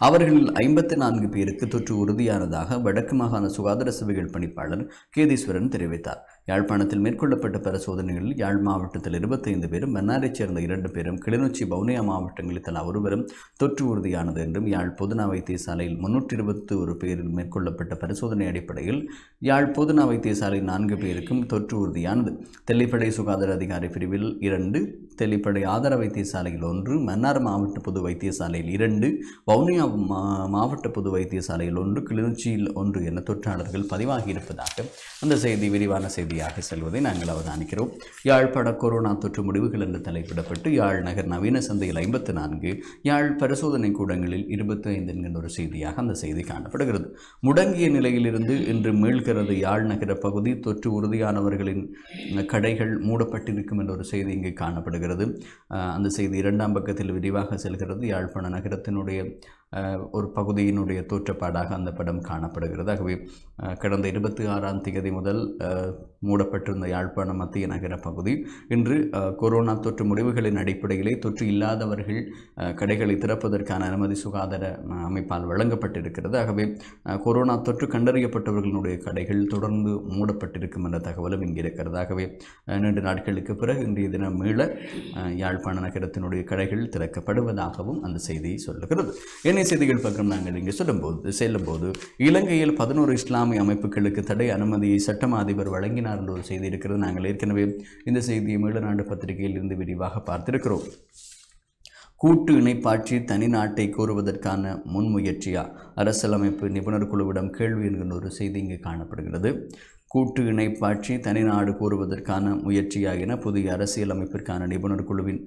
அவர்களில் ஐம்பத்தி நான்கு பேருக்கு தொற்று உறுதியானதாக வடக்கு மாகாண சுகாதார சேவைகள் பணிப்பாளர் கேதீஸ்வரன் தெரிவித்தார். யாழ்ப்பாணத்தில் மேற்கொள்ளப்பட்ட பரிசோதனைகளில் யாழ் மாவட்டத்தில் இருபத்தைந்து பேரும் மன்னாரைச் சேர்ந்த இரண்டு பேரும் கிளிநொச்சி வவுனியா மாவட்டங்களில் தலா ஒருவரும் தொற்று உறுதியானது என்றும் யாழ் பொதுநா வைத்தியசாலையில் முன்னூற்றி இருபத்தி ஒரு பேரில் மேற்கொள்ளப்பட்ட பரிசோதனை அடிப்படையில் யாழ் பொதுநா வைத்தியசாலை நான்கு பேருக்கும் தொற்று உறுதியானது. தெல்லிப்படை சுகாதார அதிகாரி பிரிவில் இரண்டு தெல்லிப்படை ஆதார வைத்தியசாலையில் ஒன்று மன்னார் மாவட்ட பொது வைத்தியசாலையில் இரண்டு வவுனியா மா மாவட்ட பொது வைத்தியசாலையில் ஒன்று கிளிநொச்சியில் ஒன்று என தொற்றாளர்கள் பதிவாகி இருப்பதாக அந்த செய்தி விரிவான செய்தி வழியாக செல்வதை நாங்கள் அவதானிக்கிறோம். யாழ்ப்பாண கொரோனா தொற்று முடிவுகள் என்று தலைப்பிடப்பட்டு யாழ் நகர் நவீன சந்தையில் ஐம்பத்து நான்கு யாழ் பரிசோதனை கூடங்களில் இருபத்தி ஐந்து என்கின்ற ஒரு செய்தியாக அந்த செய்தி காணப்படுகிறது. முடங்கிய நிலையிலிருந்து இன்று மீள்கிறது யாழ் நகர பகுதி. தொற்று உறுதியானவர்களின் கடைகள் மூடப்பட்டிருக்கும் என்ற ஒரு செய்தி இங்கு காணப்படுகிறது. அந்த செய்தி இரண்டாம் பக்கத்தில் விரிவாக செல்கிறது. யாழ்ப்பாண நகரத்தினுடைய ஒரு பகுதியினுடைய தோற்றப்பாடாக அந்த படம் காணப்படுகிறது. ஆகவே கடந்த இருபத்தி ஆறாம் தேதி முதல் மூடப்பட்டிருந்த யாழ்ப்பாணம் மத்திய நகர பகுதி. இன்று கொரோனா தொற்று முடிவுகளின் அடிப்படையிலே தொற்று இல்லாதவர்கள் கடைகளை திறப்பதற்கான அனுமதி சுகாதார அமைப்பால் வழங்கப்பட்டிருக்கிறது. ஆகவே கொரோனா தொற்று கண்டறியப்பட்டவர்களுடைய கடைகள் தொடர்ந்து மூடப்பட்டிருக்கும் என்ற தகவலும் இங்கே இருக்கிறது. ஆகவே நாட்களுக்கு பிறகு இன்றைய தினம் மீள யாழ்ப்பாண நகரத்தினுடைய கடைகள் திறக்கப்படுவதாகவும் அந்த செய்தி சொல்லுகிறது. ஏனைய செய்திகள் பக்கம் நாங்கள் இங்கே சொல்லும்போது செல்லும்போது இலங்கையில் பதினோரு இஸ்லாமிய அமைப்புகளுக்கு தடை அனுமதியை சட்டமா அதிபர் வழங்கினார். வெளிநாடு ஒரு செய்தி இருக்கிறது. நாங்கள் ஏற்கனவே இந்த செய்தியை மீளநாடு பத்திரிகையில் இருந்து விரிவாக பார்த்திருக்கிறோம். கூட்டு இணைப்பாட்சி தனி நாட்டை கோருவதற்கான முன்முயற்சியா? அரசியலமைப்பு நிபுணர் குழுவிடம் கேள்வி என்கின்ற ஒரு செய்தி இங்கு காணப்படுகிறது. கூட்டு இணைப்பாட்சி தனிநாடு கூறுவதற்கான முயற்சியா என புதிய அரசியலமைப்பிற்கான நிபுணர் குழுவின்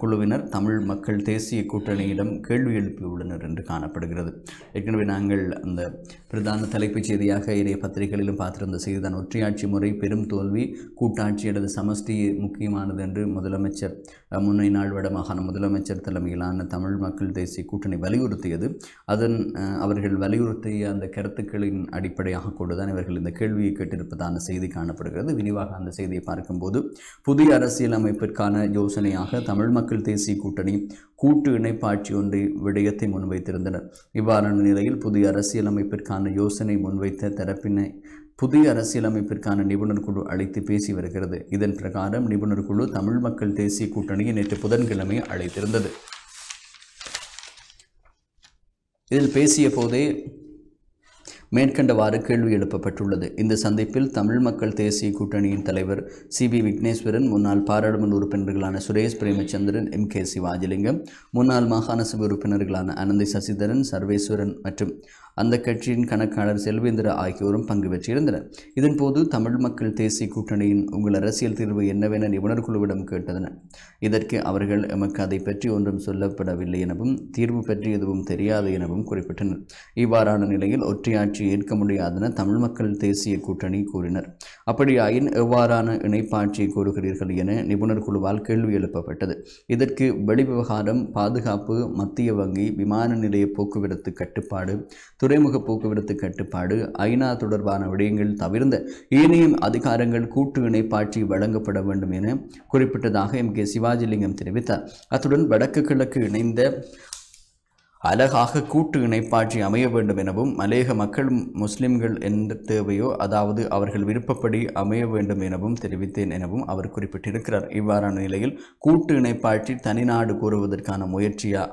குழுவினர் தமிழ் மக்கள் தேசிய கூட்டணியிடம் கேள்வி எழுப்பியுள்ளனர் என்று காணப்படுகிறது. ஏற்கனவே நாங்கள் அந்த பிரதான தலைப்புச் செய்தியாக இணைய பத்திரிகைகளிலும் பார்த்திருந்த செய்திதான். ஒற்றையாட்சி முறை பெரும் தோல்வி கூட்டாட்சி அல்லது சமஷ்டி முக்கியமானது என்று முதலமைச்சர் முன்னை நாள் வட மாகாண முதலமைச்சர் தலைமையிலான தமிழ் மக்கள் தேசிய கூட்டணி வலியுறுத்தியது. அதன் அவர்கள் வலியுறுத்திய அந்த கருத்துக்களின் அடிப்படையாக கொண்டுதான் இவர்கள் இந்த கேள்வியை கேட்டிருப்பதான செய்தி காணப்படுகிறது. விரிவாக அந்த செய்தியை பார்க்கும்போது புதிய அரசியலமைப்பிற்கான யோசனையாக தமிழ் மக்கள் தேசிய கூட்டணி கூட்டு இணைப்பாட்சி ஒன்றை விடயத்தை முன்வைத்திருந்தனர். இவ்வாறான நிலையில் புதிய அரசியலமைப்பிற்கான யோசனை முன்வைத்த தரப்பினை புதிய அரசியலமைப்பிற்கான நிபுணர் குழு அழைத்து பேசி வருகிறது. இதன் பிரகாரம் நிபுணர் குழு தமிழ் மக்கள் தேசிய கூட்டணியை நேற்று புதன்கிழமை அழைத்திருந்தது. இதில் பேசிய போதே மேற்கண்டவாறு கேள்வி எழுப்பப்பட்டுள்ளது. இந்த சந்திப்பில் தமிழ் மக்கள் தேசிய கூட்டணியின் தலைவர் சி பி விக்னேஸ்வரன் முன்னாள் பாராளுமன்ற உறுப்பினர்களான சுரேஷ் பிரேமச்சந்திரன் எம். கே. சிவாஜிலிங்கம் முன்னாள் மாகாண சபை உறுப்பினர்களான அனந்தி சசிதரன் சர்வேஸ்வரன் மற்றும் அந்த கட்சியின் கணக்காளர் செல்வேந்திர ஆகியோரும் பங்கு பெற்றிருந்தனர். இதன்போது தமிழ் மக்கள் தேசிய கூட்டணியின் உங்கள் அரசியல் தீர்வு என்னவென நிபுணர் குழுவிடம் கேட்டனர் இதற்கு அவர்கள் எமக்கு அதை பற்றி ஒன்றும் சொல்லப்படவில்லை எனவும் தீர்வு பற்றி எதுவும் தெரியாது எனவும் குறிப்பிட்டனர். இவ்வாறான நிலையில் ஒற்றையாட்சி ஏற்க முடியாதென தமிழ் மக்கள் தேசிய கூட்டணி கூறினர். அப்படியாயின் எவ்வாறான இணைப்பாட்சியை கோருகிறீர்கள் என நிபுணர் குழுவால் கேள்வி எழுப்பப்பட்டது. இதற்கு வெளிவிவகாரம் பாதுகாப்பு மத்திய வங்கி விமான நிலைய போக்குவரத்து கட்டுப்பாடு துறைமுக போக்குவரத்து கட்டுப்பாடு ஐநா தொடர்பான விடயங்கள் தவிர்ந்த ஏனைய அதிகாரங்கள் கூட்டு இணைப்பாட்சி வழங்கப்பட வேண்டும் என குறிப்பிட்டதாக எம். கே. சிவாஜிலிங்கம் தெரிவித்தார். அத்துடன் வடக்கு கிழக்கு இணைந்த அழகாக கூட்டு இணைப்பாட்சி அமைய வேண்டும் எனவும் மலேக மக்கள் முஸ்லிம்கள் எந்த தேவையோ அதாவது அவர்கள் விருப்பப்படி அமைய வேண்டும் எனவும் தெரிவித்தேன் எனவும் அவர் குறிப்பிட்டிருக்கிறார். இவ்வாறான நிலையில் கூட்டு இணைப்பாட்சி தனிநாடு கூறுவதற்கான முயற்சியா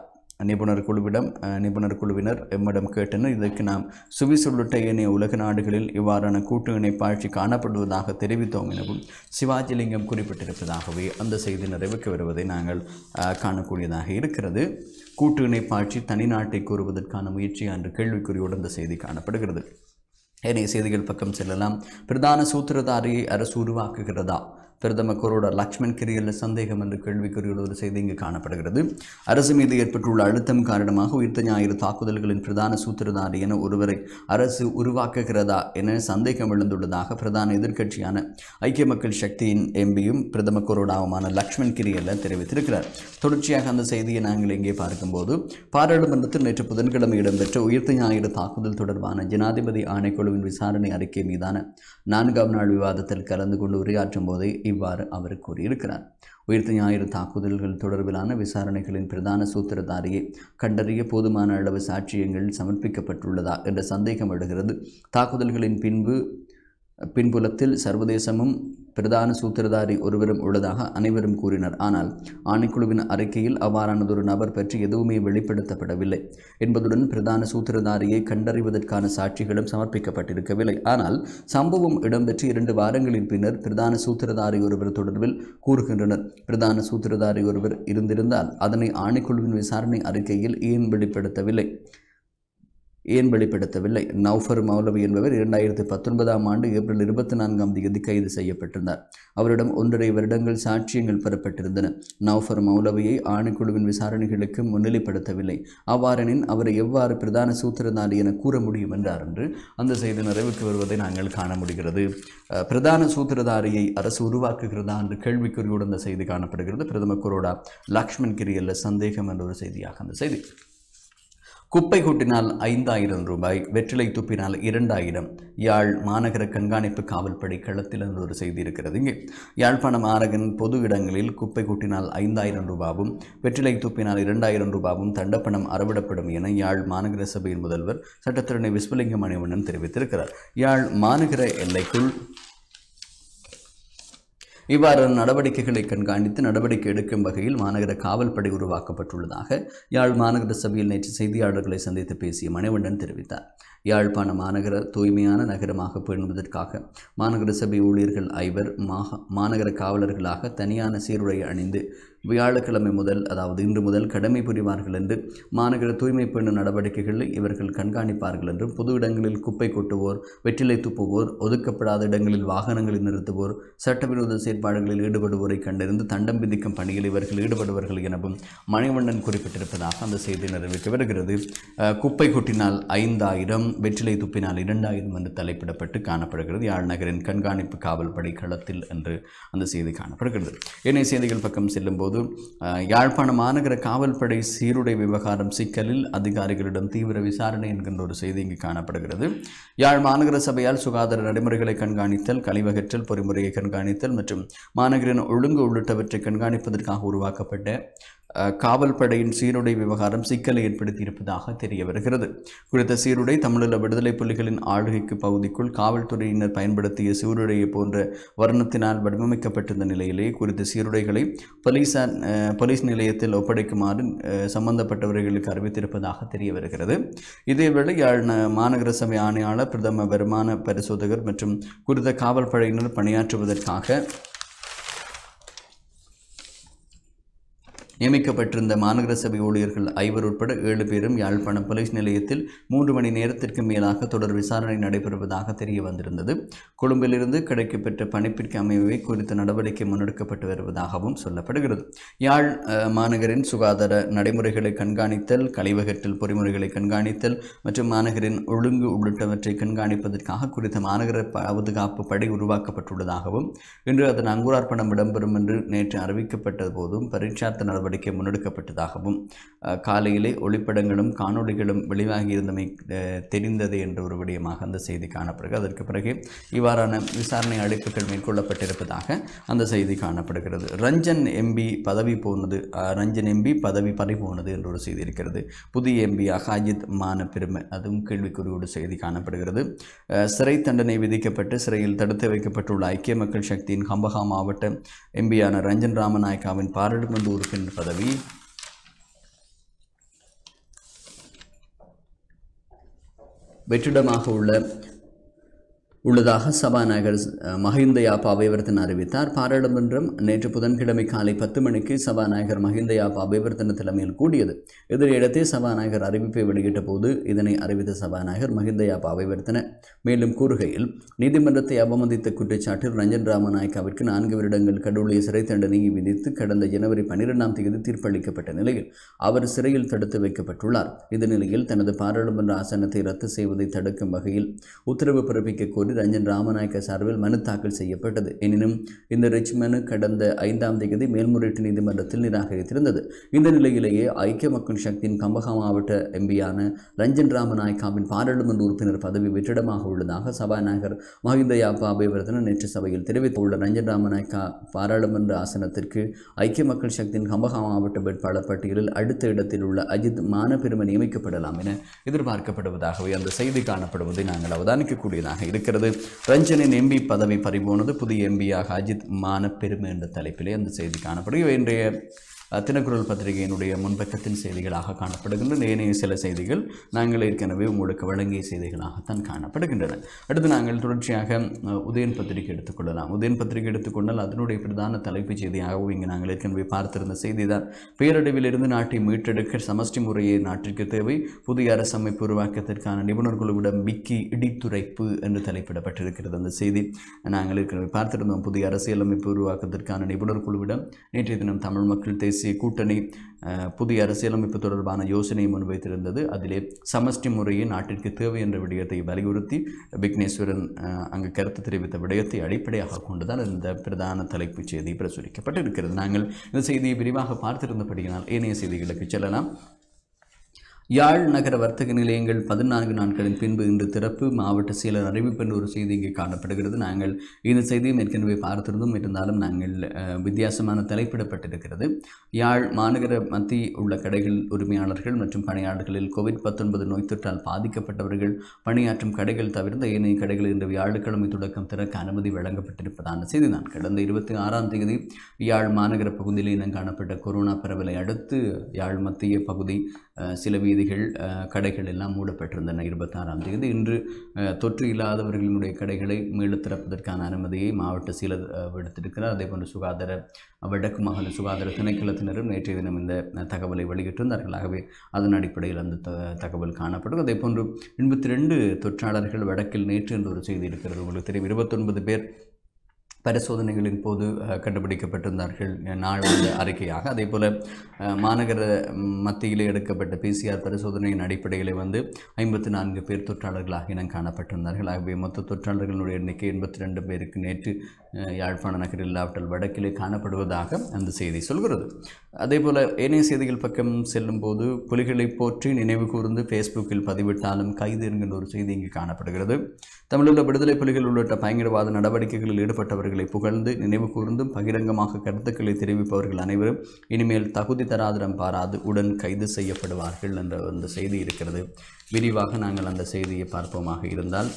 நிபுணர் குழுவிடம் நிபுணர் குழுவினர் எம்மிடம் கேட்டனர் இதற்கு நாம் சுவிஸ் உள்ளிட்ட ஏனைய உலக நாடுகளில் இவ்வாறான கூட்டு இணைப்பாட்சி காணப்படுவதாக தெரிவித்தோம் எனவும் சிவாஜிலிங்கம் குறிப்பிட்டிருப்பதாகவே அந்த செய்தி நிறைவுக்கு வருவதை நாங்கள் காணக்கூடியதாக இருக்கிறது. கூட்டு இணைப்பாட்சி தனிநாட்டை கூறுவதற்கான முயற்சி என்ற கேள்விக்குறியோடு அந்த செய்தி காணப்படுகிறது. ஏனைய செய்திகள் பக்கம் செல்லலாம். பிரதான சூத்திரதாரியை அரசு உருவாக்குகிறதா? பிரதம கொரோட லக்ஷ்மண் கிரியல்ல சந்தேகம் என்ற கேள்விக்குறியுள்ள ஒரு செய்தி இங்கு காணப்படுகிறது. அரசு மீது ஏற்பட்டுள்ள அழுத்தம் காரணமாக உயிர்த்த ஞாயிறு தாக்குதல்களின் பிரதான சூத்திரதாரி என ஒருவரை அரசு உருவாக்குகிறதா என சந்தேகம் எழுந்துள்ளதாக பிரதான எதிர்க்கட்சியான ஐக்கிய மக்கள் சக்தியின் எம்பியும் பிரதம கொரோடாவுமான லக்ஷ்மண் கிரியல்ல தெரிவித்திருக்கிறார். தொடர்ச்சியாக அந்த செய்தியை நாங்கள் இங்கே பார்க்கும்போது பாராளுமன்றத்தில் நேற்று புதன்கிழமை இடம்பெற்ற உயிர்த்த ஞாயிறு தாக்குதல் தொடர்பான ஜனாதிபதி ஆணைக்குழுவின் விசாரணை அறிக்கை மீதான நான்காம் நாள் விவாதத்தில் கலந்து கொண்டு உரையாற்றும் போதே இவ்வாறு அவர் கூறியிருக்கிறார். உயிர்த்த ஞாயிறு தாக்குதல்கள் தொடர்பிலான விசாரணைகளின் பிரதான சூத்திரதாரியை கண்டறிய போதுமான அளவு சாட்சியங்கள் சமர்ப்பிக்கப்பட்டுள்ளதா என்ற சந்தேகம் எழுகிறது. தாக்குதல்களின் பின்பு பின்புலத்தில் சர்வதேசமும் பிரதான சூத்திரதாரி ஒருவரும் உள்ளதாக அனைவரும் கூறினர். ஆனால் ஆணைக்குழுவின் அறிக்கையில் அவ்வாறானதொரு நபர் பற்றி எதுவுமே வெளிப்படுத்தப்படவில்லை என்பதுடன் பிரதான சூத்திரதாரியை கண்டறிவதற்கான சாட்சிகளும் சமர்ப்பிக்கப்பட்டிருக்கவில்லை. ஆனால் சம்பவம் இடம்பெற்று இரண்டு வாரங்களின் பின்னர் பிரதான சூத்திரதாரி ஒருவர் தொடர்பில் கூறுகின்றனர். பிரதான சூத்திரதாரி ஒருவர் இருந்திருந்தால் அதனை ஆணைக்குழுவின் விசாரணை அறிக்கையில் ஏன் வெளிப்படுத்தவில்லை? ஏன் வெளிப்படுத்தவில்லை? நௌஃபர் மௌலவி என்பவர் இரண்டாயிரத்தி பத்தொன்பதாம் ஆண்டு ஏப்ரல் இருபத்தி நான்காம் தேதி கைது செய்யப்பட்டிருந்தார். அவரிடம் ஒன்றரை வருடங்கள் சாட்சியங்கள் பெறப்பட்டிருந்தன. நௌஃபர் மௌலவியை ஆணைக்குழுவின் விசாரணைகளுக்கு முன்னிலைப்படுத்தவில்லை. அவ்வாறெனின் அவரை எவ்வாறு பிரதான சூத்திரதாரி என கூற முடியும் என்றார் என்று அந்த செய்தி நிறைவுக்கு வருவதை நாங்கள் காண முடிகிறது. பிரதான சூத்திரதாரியை அரசு உருவாக்குகிறதா என்று கேள்விக்குறியோடு அந்த செய்தி காணப்படுகிறது. பிரதமர் குரோடா லக்ஷ்மண் கிரியல்ல சந்தேகம் என்ற ஒரு செய்தியாக அந்த செய்தி குப்பை கூட்டினால் ஐந்தாயிரம் ரூபாய் வெற்றிலை துப்பினால் இரண்டாயிரம். யாழ் மாநகர கண்காணிப்பு காவல்படை களத்தில் என்று ஒரு செய்தி இருக்கிறது இங்கே. யாழ்ப்பாண மாநகரின் பொது இடங்களில் குப்பை கூட்டினால் ஐந்தாயிரம் ரூபாவும் வெற்றிலை துப்பினால் இரண்டாயிரம் ரூபாவும் தண்டப்பணம் அறவிடப்படும் என யாழ் மாநகர சபையின் முதல்வர் சட்டத்திறனை விஸ்வலிங்கம் மணிவண்ணன் தெரிவித்திருக்கிறார். யாழ் மாநகர எல்லைக்குள் இவ்வாறு நடவடிக்கைகளை கண்காணித்து நடவடிக்கை எடுக்கும் வகையில் மாநகர காவல்படை உருவாக்கப்பட்டுள்ளதாக யாழ் மாநகர சபையில் நேற்று செய்தியாளர்களை சந்தித்து பேசிய மணிவண்டன் தெரிவித்தார். யாழ்ப்பாண மாநகர தூய்மையான நகரமாக பேணுவதற்காக மாநகர சபை ஊழியர்கள் ஐவர் மாக மாநகர காவலர்களாக தனியான சீருடை அணிந்து வியாழக்கிழமை முதல் அதாவது இன்று முதல் கடமை புரிவார்கள் என்று மாநகர தூய்மை பெண்ணு நடவடிக்கைகளில் இவர்கள் கண்காணிப்பார்கள் என்றும் பொது இடங்களில் குப்பை கொட்டுவோர் வெற்றிலை துப்புவோர் ஒதுக்கப்படாத இடங்களில் வாகனங்களை நிறுத்துவோர் சட்டவிரோத செயற்பாடுகளில் ஈடுபடுவோரை கண்டறிந்து தண்டம் விதிக்கும் பணியில் இவர்கள் ஈடுபடுவார்கள் எனவும் மணிவண்ணன் குறிப்பிட்டிருப்பதாக அந்த செய்தி நிறைவேற்றி வருகிறது. குப்பை கொட்டினால் ஐந்தாயிரம் வெற்றிலை துப்பினால் இரண்டாயிரம் என்று தலைப்பிடப்பட்டு காணப்படுகிறது. யாழ் நகரின் கண்காணிப்பு காவல் படை களத்தில் என்று அந்த செய்தி காணப்படுகிறது. ஏனைய செய்திகள் பக்கம் செல்லும்போது போது யாழ்ப்பாண மாநகர காவல்படை சீருடை விவகாரம் சிக்கலில் அதிகாரிகளிடம் தீவிர விசாரணை என்கின்ற ஒரு செய்தி இங்கு காணப்படுகிறது. யாழ் மாநகர சபையால் சுகாதார நடைமுறைகளை கண்காணித்தல் கழிவகற்றல் பொறிமுறையை கண்காணித்தல் மற்றும் மாநகரின் ஒழுங்கு உள்ளிட்டவற்றை கண்காணிப்பதற்காக உருவாக்கப்பட்ட காவல் காவல்படையின் சீருடை விவகாரம் சிக்கலை ஏற்படுத்தியிருப்பதாக தெரிய வருகிறது. குறித்த சீருடை தமிழீழ விடுதலை புலிகளின் ஆளுகைக்கு பகுதிக்குள் காவல்துறையினர் பயன்படுத்திய சீருடையை போன்ற வர்ணத்தினால் வடிவமைக்கப்பட்டிருந்த நிலையிலே குறித்த சீருடைகளை போலீசார் போலீஸ் நிலையத்தில் ஒப்படைக்குமாறு சம்பந்தப்பட்டவர்களுக்கு அறிவித்திருப்பதாக தெரிய வருகிறது. இதேவேளை யாழ் மாநகர சபை ஆணையாளர் பிரதம வருமான பரிசோதகர் மற்றும் குறித்த காவல்படையினர் பணியாற்றுவதற்காக நியமிக்கப்பட்டிருந்த மாநகர சபை ஊழியர்கள் ஐவர் உட்பட ஏழு பேரும் யாழ்ப்பாணம் போலீஸ் நிலையத்தில் மூன்று மணி நேரத்திற்கு மேலாக தொடர் விசாரணை நடைபெறுவதாக தெரிய வந்திருந்தது. கொழும்பிலிருந்து கிடைக்கப்பெற்ற பணிப்பிற்கு அமைவை குறித்த நடவடிக்கை முன்னெடுக்கப்பட்டு வருவதாகவும் சொல்லப்படுகிறது. யாழ் மாநகரின் சுகாதார நடைமுறைகளை கண்காணித்தல் கழிவகற்றல் பொறிமுறைகளை கண்காணித்தல் மற்றும் மாநகரின் ஒழுங்கு உள்ளிட்டவற்றை கண்காணிப்பதற்காக குறித்த மாநகர பாதுகாப்பு படை உருவாக்கப்பட்டுள்ளதாகவும் இன்று அதன் அங்குரார்ப்பணம் இடம்பெறும் என்று நேற்று அறிவிக்கப்பட்ட போதும் பரீட்சார்த்த நடவடிக்கை நடவடிக்கை முன்னெடுக்கப்பட்டதாகவும் காலையிலே ஒளிப்படங்களும் காணொளிகளும் வெளியாகியிருந்தமை தெரிந்தது என்ற ஒரு விடயமாக அந்த செய்தி காணப்படுகிறது. அதற்கு பிறகு இவ்வாறான விசாரணை அழைப்புகள் மேற்கொள்ளப்பட்டிருப்பதாக அந்த செய்தி காணப்படுகிறது. ரஞ்சன் எம்பி பதவி போனது ரஞ்சன் எம்பி பதவி பறிபோனது என்ற ஒரு செய்தி இருக்கிறது. புதிய எம்பி அகாஜித் மான பெருமை அதுவும் கேள்விக்குறியோடு செய்தி காணப்படுகிறது. சிறை தண்டனை விதிக்கப்பட்டு சிறையில் தடுத்து வைக்கப்பட்டுள்ள ஐக்கிய மக்கள் சக்தியின் கம்பஹா மாவட்ட எம்பியான ரஞ்சன் ராமநாயக்காவின் பாராளுமன்ற உறுப்பினர் பதவி. வெற்றிடமாக உள்ள உள்ளதாக சபாநாயகர் மஹிந்தயா மஹிந்த யாப்பா அபிவர்த்தன் அறிவித்தார். பாராளுமன்றம் நேற்று புதன்கிழமை காலை பத்து மணிக்கு சபாநாயகர் மஹிந்த யாப்பா அபிவர்த்தன தலைமையில் கூடியது. இதனையடுத்தே சபாநாயகர் அறிவிப்பை வெளியிட்ட போது இதனை அறிவித்த சபாநாயகர் மஹிந்த யாப்பா அபிவர்த்தன மேலும் கூறுகையில் நீதிமன்றத்தை அவமதித்த குற்றச்சாட்டில் ரஞ்சன் ராமநாயக்காவிற்கு நான்கு வருடங்கள் கடவுளிய சிறை தண்டனையை விதித்து கடந்த ஜனவரி பன்னிரெண்டாம் தேதி தீர்ப்பளிக்கப்பட்ட நிலையில் அவர் சிறையில் தடுத்து வைக்கப்பட்டுள்ளார். இந்த நிலையில் தனது பாராளுமன்ற ஆசனத்தை ரத்து செய்வதை தடுக்கும் வகையில் உத்தரவு பிறப்பிக்க கோரி ரஞ்சன் ராமநாயக்க சார்பில் மனு தாக்கல் செய்யப்பட்டது. எனினும் இந்த ரிச் மனு கடந்த ஐந்தாம் தேதி மேல்முறையீட்டு நீதிமன்றத்தில் நிராகரித்திருந்தது. இந்த நிலையிலேயே ஐக்கிய மக்கள் சக்தியின் கம்பகா மாவட்ட எம்பியான ரஞ்சன் ராமநாயக்காவின் பாராளுமன்ற உறுப்பினர் பதவி வெற்றிடமாக உள்ளதாக சபாநாயகர் மஹிந்த யாப்பா அபயவர்தன நேற்று சபையில் தெரிவித்துள்ள ரஞ்சன் ராமநாயக்கா பாராளுமன்ற ஆசனத்திற்கு ஐக்கிய மக்கள் சக்தியின் கம்பகா மாவட்ட வேட்பாளர் பட்டியலில் அடுத்த இடத்தில் உள்ள அஜித் மானபெருமை நியமிக்கப்படலாம் என எதிர்பார்க்கப்படுவதாகவே அந்த செய்தி காணப்படுவதை நாங்கள் அவதானிக்கக்கூடியதாக இருக்கிறது. ரஞ்சனின் எம்பி பதவி பறிபோனது புதிய எம்பியாக அஜித் மான பெருமை என்ற தலைப்பிலே அந்த செய்தி காணப்படும் இன்றைய தினக்குரல் பத்திரிகையினுடைய முன்பக்கத்தின் செய்திகளாக காணப்படுகின்றன. ஏனைய சில செய்திகள் நாங்கள் ஏற்கனவே உங்களுக்கு வழங்கிய செய்திகளாகத்தான் காணப்படுகின்றன. அடுத்து நாங்கள் தொடர்ச்சியாக உதயன் பத்திரிகை எடுத்துக்கொள்ளலாம் உதயன் பத்திரிகை எடுத்துக்கொண்டால் அதனுடைய பிரதான தலைப்புச் செய்தியாகவும் இங்கு நாங்கள் ஏற்கனவே பார்த்திருந்த செய்திதான் பேரழிவிலிருந்து நாட்டை மீட்டெடுக்க சமஷ்டி முறையை நாட்டிற்கு தேவை. புதிய அரசமைப்பு உருவாக்கத்திற்கான நிபுணர் குழுவிடம் மிக்கி இடித்துரைப்பு என்று தலைப்பிடப்பட்டிருக்கிறது அந்த செய்தி. நாங்கள் ஏற்கனவே பார்த்திருந்தோம் புதிய அரசியலமைப்பு உருவாக்கத்திற்கான நிபுணர் குழுவிடம் நேற்றைய தினம் தமிழ் மக்கள் தேசிய கூட்டணி புதிய அரசியலமைப்பு தொடர்பான யோசனையை முன்வைத்திருந்தது. அதிலே சமஷ்டி முறையை நாட்டிற்கு தேவை என்ற விடயத்தை வலியுறுத்தி விக்னேஸ்வரன் அங்கு கருத்து தெரிவித்த விடயத்தை அடிப்படையாக கொண்டுதான் இந்த பிரதான தலைப்புச் செய்தி பிரசுரிக்கப்பட்டிருக்கிறது. நாங்கள் இந்த செய்தியை விரிவாக பார்த்திருந்தபடியினால் ஏனைய செய்திகளுக்கு செல்லலாம். யாழ் நகர வர்த்தக நிலையங்கள் பதினான்கு நாட்களின் பின்பு இன்று திறப்பு. மாவட்ட செயலர் அறிவிப்பு என்ற ஒரு செய்தி இங்கே காணப்படுகிறது. நாங்கள் இந்த செய்தியும் ஏற்கனவே பார்த்திருந்தோம். இருந்தாலும் நாங்கள் வித்தியாசமான தலைப்பிடப்பட்டிருக்கிறது. யாழ் மாநகர மத்திய உள்ள கடைகள் உரிமையாளர்கள் மற்றும் பணியாளர்களில் கோவிட் பத்தொன்பது நோய் தொற்றால் பாதிக்கப்பட்டவர்கள் பணியாற்றும் கடைகள் தவிர்த்த ஏனைய கடைகள் இன்று வியாழக்கிழமை தொடக்கம் திறக்க அனுமதி வழங்கப்பட்டிருப்பதான செய்தி தான். கடந்த இருபத்தி ஆறாம் தேதி யாழ் மாநகர பகுதியில் இனம் காணப்பட்ட கொரோனா பரவலை அடுத்து யாழ் மத்திய பகுதி சில வீதி வீதிகள் கடைகள் எல்லாம் மூடப்பட்டிருந்தன இருபத்தாறாம் தேதி. இன்று தொற்று இல்லாதவர்களினுடைய கடைகளை மீள திறப்பதற்கான அனுமதியை மாவட்ட சீலர் விடுத்திருக்கிறார் விடுத்திருக்கிறார். அதேபோன்று சுகாதார வடக்கு மாகாண சுகாதார திணைக்களத்தினரும் நேற்றைய தினம் இந்த தகவலை வெளியிட்டிருந்தார்கள். ஆகவே அதன் அடிப்படையில் அந்த த- தகவல் காணப்படும். அதே போன்று எண்பத்தி ரெண்டு தொற்றாளர்கள் வடக்கில் நேற்று என்ற ஒரு செய்தி இருக்கிறது. உங்களுக்கு தெரியும் இருபத்தொன்பது பேர் பரிசோதனைகளின் போது கண்டுபிடிக்கப்பட்டிருந்தார்கள். நாள் அறிக்கையாக. அதே போல் மாநகர மத்தியிலே எடுக்கப்பட்ட பிசிஆர் பரிசோதனையின் அடிப்படையில் வந்து ஐம்பத்தி நான்கு பேர் தொற்றாளர்களாக இனம் காணப்பட்டிருந்தார்கள். ஆகவே மொத்த தொற்றாளர்களுடைய எண்ணிக்கை எண்பத்தி ரெண்டு பேருக்கு நேற்று யாழ்ப்பாண நகரில் இல்லாவிட்டால் வடக்கிலே காணப்படுவதாக அந்த செய்தி சொல்கிறது. அதே போல் ஏனைய செய்திகள் பக்கம் செல்லும்போது புலிகளை போற்றி நினைவு கூர்ந்து ஃபேஸ்புக்கில் பதிவிட்டாலும் கைது என்கின்ற ஒரு செய்தி இங்கு காணப்படுகிறது. தமிழுள்ள விடுதலை புலிகள் உள்ளிட்ட பயங்கரவாத நடவடிக்கைகளில் ஈடுபட்டவர்களை புகழ்ந்து நினைவு கூர்ந்தும் பகிரங்கமாக கருத்துக்களை தெரிவிப்பவர்கள் அனைவரும் இனிமேல் தகுதி தராதரம் பாராது உடன் கைது செய்யப்படுவார்கள் என்ற அந்த செய்தி இருக்கிறது. விரிவாக நாங்கள் அந்த செய்தியை பார்ப்போமாக இருந்தால்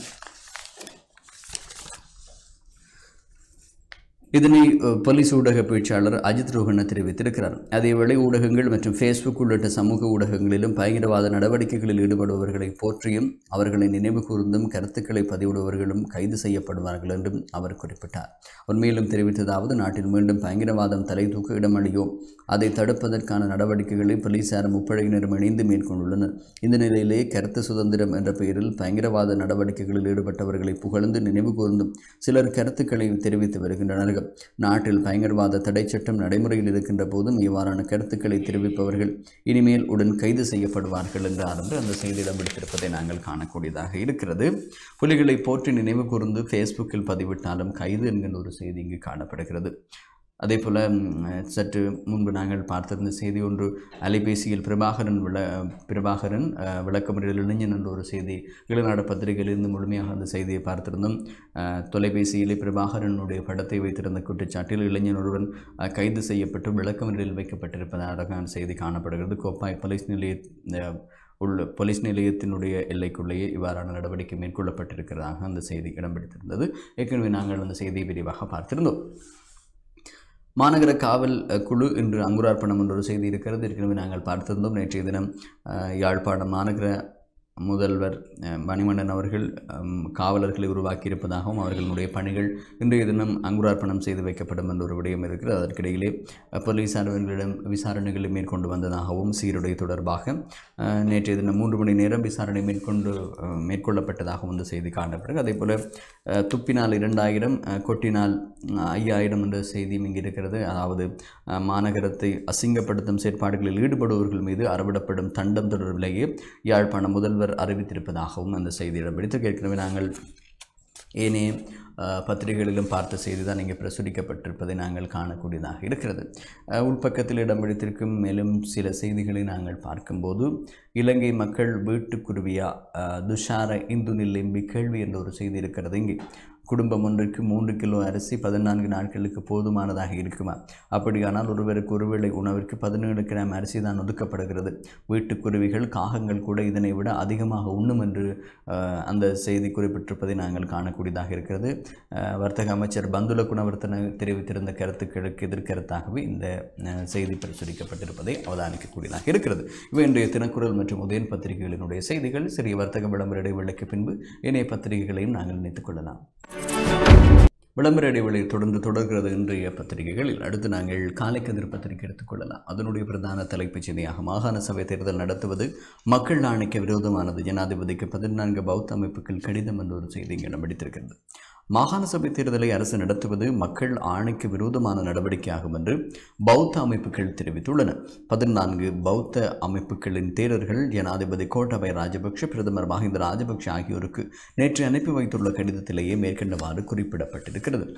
இதனை அஹ், போலீஸ் ஊடக பேச்சாளர் அஜித் ரோஹன தெரிவித்திருக்கிறார். அதேவேளை ஊடகங்கள் மற்றும் ஃபேஸ்புக் உள்ளிட்ட சமூக ஊடகங்களிலும் பயங்கரவாத நடவடிக்கைகளில் ஈடுபடுபவர்களை போற்றியும் அவர்களை நினைவு கூர்ந்தும் கருத்துக்களை பதிவிடுபவர்களும் கைது செய்யப்படுவார்கள் என்றும் அவர் குறிப்பிட்டார். அவர் மேலும் தெரிவித்ததாவது நாட்டில் மீண்டும் பயங்கரவாதம் தலை தூக்க இடமளியோ அதை தடுப்பதற்கான நடவடிக்கைகளை போலீசார் முப்படையினரும் இணைந்து மேற்கொண்டுள்ளனர். இந்த நிலையிலே கருத்து சுதந்திரம் என்ற பெயரில் பயங்கரவாத நடவடிக்கைகளில் ஈடுபட்டவர்களை புகழ்ந்து நினைவு கூர்ந்தும் சிலர் கருத்துக்களை தெரிவித்து வருகின்றனர். நாட்டில் பயங்கரவாத தடை சட்டம் நடைமுறையில் இருக்கின்ற போதும் இவ்வாறான கருத்துக்களை தெரிவிப்பவர்கள் இனிமேல் உடன் கைது செய்யப்படுவார்கள் என்றார் என்று அந்த செய்தியிடம் எடுத்திருப்பதை நாங்கள் காணக்கூடியதாக இருக்கிறது. புலிகளை போற்றி நினைவு கூர்ந்து ஃபேஸ்புக்கில் பதிவிட்டாலும் கைது என்கின்ற ஒரு செய்தி இங்கு காணப்படுகிறது. அதே போல் சற்று முன்பு நாங்கள் பார்த்திருந்த செய்தி ஒன்று அலைபேசியில் பிரபாகரன் விள பிரபாகரன் விளக்கமுறையில் இளைஞன் என்ற ஒரு செய்தி ஈழநாடு பத்திரிகையிலிருந்து முழுமையாக அந்த செய்தியை பார்த்திருந்தோம். தொலைபேசியிலே பிரபாகரனுடைய படத்தை வைத்திருந்த குற்றச்சாட்டில் இளைஞன் ஒருவன் கைது செய்யப்பட்டு விளக்கமுறையில் வைக்கப்பட்டிருப்பதாக செய்தி காணப்படுகிறது. கோப்பாய் போலீஸ் நிலைய உள்ள போலீஸ் நிலையத்தினுடைய எல்லைக்குள்ளேயே இவ்வாறான நடவடிக்கை மேற்கொள்ளப்பட்டிருக்கிறதாக அந்த செய்தி இடம்பெற்றிருந்தது ஏற்கனவே நாங்கள் அந்த செய்தியை விரிவாக பார்த்திருந்தோம். மாநகர காவல் குழு இன்று அங்குரார்ப்பணம் என்ற ஒரு செய்தி இருக்கிறது. ஏற்கனவே நாங்கள் பார்த்திருந்தோம். நேற்றைய தினம் யாழ்ப்பாணம் மாநகர முதல்வர் மணிமண்டன் மணிமன்னன் அவர்கள் காவலர்களை உருவாக்கியிருப்பதாகவும் அவர்களுடைய பணிகள் இன்றைய தினம் அங்குரார்ப்பணம் செய்து வைக்கப்படும் என்ற ஒரு விடயம் இருக்கிறது. அதற்கிடையிலே போலீசாரர்களிடம் போலீசார் விசாரணைகளை மேற்கொண்டு வந்ததாகவும் சீருடை தொடர்பாக நேற்றைய தினம் மூன்று மணி நேரம் விசாரணை மேற்கொண்டு மேற்கொள்ளப்பட்டதாகவும் இந்த செய்தி காணப்படுகிறது. அதே போல் துப்பினால் இரண்டாயிரம் கொட்டினால் ஐயாயிரம் என்ற செய்தியும் இங்கே இருக்கிறது. அதாவது மாநகரத்தை அசிங்கப்படுத்தும் செயற்பாடுகளில் ஈடுபடுபவர்கள் மீது அறவிடப்படும் தண்டம் தொடர்பிலேயே யாழ்ப்பாணம் முதல்வர் அறிவித்திருப்பதாகவும் அந்த செய்தி இடம்பிடித்து ஏற்கனவே நாங்கள் ஏனைய பத்திரிகைகளிலும் பார்த்த செய்தி தான் இங்கே பிரசுரிக்கப்பட்டிருப்பதை நாங்கள் காணக்கூடியதாக இருக்கிறது. உள்பக்கத்தில் இடம் பிடித்திருக்கும் மேலும் சில செய்திகளை நாங்கள் பார்க்கும்போது இலங்கை மக்கள் வீட்டுக்குருவியா துஷார இந்து நில்லெம்பி கேள்வி என்ற ஒரு செய்தி இருக்கிறது இங்கே. குடும்பம் ஒன்றுக்கு மூன்று கிலோ அரிசி பதினான்கு நாட்களுக்கு போதுமானதாக இருக்குமா? அப்படியானால் ஒருவருக்கு ஒருவேளை உணவிற்கு பதினேழு கிராம் அரிசி தான் ஒதுக்கப்படுகிறது. வீட்டுக்குருவிகள் காகங்கள் கூட இதனை விட அதிகமாக உண்ணும் என்று அந்த செய்தி குறிப்பிட்டிருப்பதை நாங்கள் காணக்கூடியதாக இருக்கிறது. வர்த்தக அமைச்சர் பந்துல குணவர்த்தன தெரிவித்திருந்த கருத்துக்களுக்கு எதிர்கருத்தாகவே இந்த செய்தி பிரசுரிக்கப்பட்டிருப்பதை அவதானிக்கக்கூடியதாக இருக்கிறது. இவை இன்றைய தினக்குரல் மற்றும் உதயன் பத்திரிகைகளினுடைய செய்திகள். சிறிய வர்த்தக விளம்பர இடைவெளிக்கு பின்பு இணைய பத்திரிகைகளையும் நாங்கள் நினைத்துக் கொள்ளலாம். விளம்பர இடைவெளி தொடர்ந்து தொடர்கிறது இன்றைய பத்திரிகைகளில். அடுத்து நாங்கள் காலைக்கதிர் பத்திரிகை எடுத்துக்கொள்ளலாம் அதனுடைய பிரதான தலைப்புச் செய்தியாக மாகாண சபை தேர்தல் நடத்துவது மக்கள் ஆணைக்கு விரோதமானது. ஜனாதிபதிக்கு பதினான்கு பௌத்த அமைப்புகள் கடிதம் என்ற ஒரு செய்தி இங்கே இடம்பிடித்திருக்கிறது மாகாண சபை தேர்தலை அரசு நடத்துவது மக்கள் ஆணைக்கு விரோதமான நடவடிக்கையாகும் என்று பௌத்த அமைப்புகள் தெரிவித்துள்ளன. பதினான்கு பௌத்த அமைப்புகளின் தேரர்கள் ஜனாதிபதி கோட்டபய ராஜபக்ஷ பிரதமர் மஹிந்த ராஜபக்ஷ ஆகியோருக்கு நேற்று அனுப்பி வைத்துள்ள கடிதத்திலேயே மேற்கண்டவாறு குறிப்பிடப்பட்டிருக்கிறது.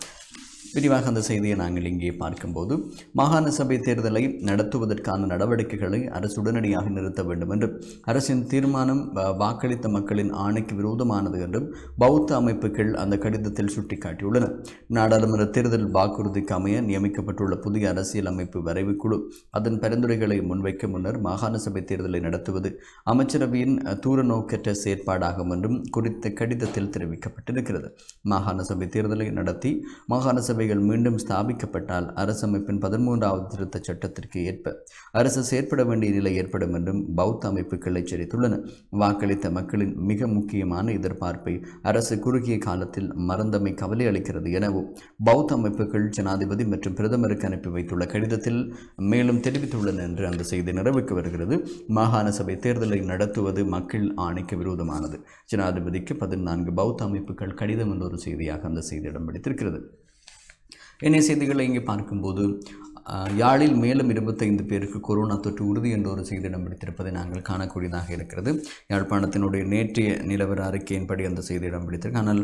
விரிவாக அந்த செய்தியை நாங்கள் இங்கே பார்க்கும்போது மாகாண சபை தேர்தலை நடத்துவதற்கான நடவடிக்கைகளை அரசு உடனடியாக நிறுத்த வேண்டும் என்றும் அரசின் தீர்மானம் வாக்களித்த மக்களின் ஆணைக்கு விரோதமானது என்றும் பௌத்த அமைப்புகள் அந்த கடிதத்தில் சுட்டிக்காட்டியுள்ளன. நாடாளுமன்ற தேர்தல் வாக்குறுதிக்கு அமைய நியமிக்கப்பட்டுள்ள புதிய அரசியல் அமைப்பு வரைவு குழு அதன் பரிந்துரைகளை முன்வைக்க முன்னர் மாகாண சபை தேர்தலை நடத்துவது அமைச்சரவையின் தூர நோக்கற்ற செயற்பாடாகும் என்றும் குறித்த கடிதத்தில் தெரிவிக்கப்பட்டிருக்கிறது. மாகாண சபை தேர்தலை நடத்தி மாகாண சபை சபைகள் மீண்டும் ஸ்தாபிக்கப்பட்டால் அரசமைப்பின் பதிமூன்றாவது திருத்த சட்டத்திற்கு ஏற்ப அரசு செயற்பட வேண்டிய நிலை ஏற்படும் என்றும் பௌத்த அமைப்புகள் எச்சரித்துள்ளன. வாக்களித்த மக்களின் மிக முக்கியமான எதிர்பார்ப்பை அரசு குறுகிய காலத்தில் மறந்தமை கவலை அளிக்கிறது எனவும் பௌத்த அமைப்புகள் ஜனாதிபதி மற்றும் பிரதமருக்கு அனுப்பி வைத்துள்ள கடிதத்தில் மேலும் தெரிவித்துள்ளன என்று அந்த செய்தி நிறைவுக்கு வருகிறது. மாகாண சபை தேர்தலை நடத்துவது மக்கள் ஆணைக்கு விரோதமானது. ஜனாதிபதிக்கு பதினான்கு பௌத்த அமைப்புகள் கடிதம் என்ற ஒரு செய்தியாக அந்த செய்தி இடம் பிடித்திருக்கிறது. என்ன செய்திகளை இங்கே பார்க்கும்போது யாழில் மேலும் இருபத்தைந்து பேருக்கு கொரோனா தொற்று உறுதி என்ற ஒரு செய்தி இடம் பிடித்திருப்பதை நாங்கள் காணக்கூடியதாக இருக்கிறது. யாழ்ப்பாணத்தினுடைய நேற்றைய நிலவர அறிக்கையின்படி அந்த செய்தி இடம்பிடித்திருக்கு. ஆனால்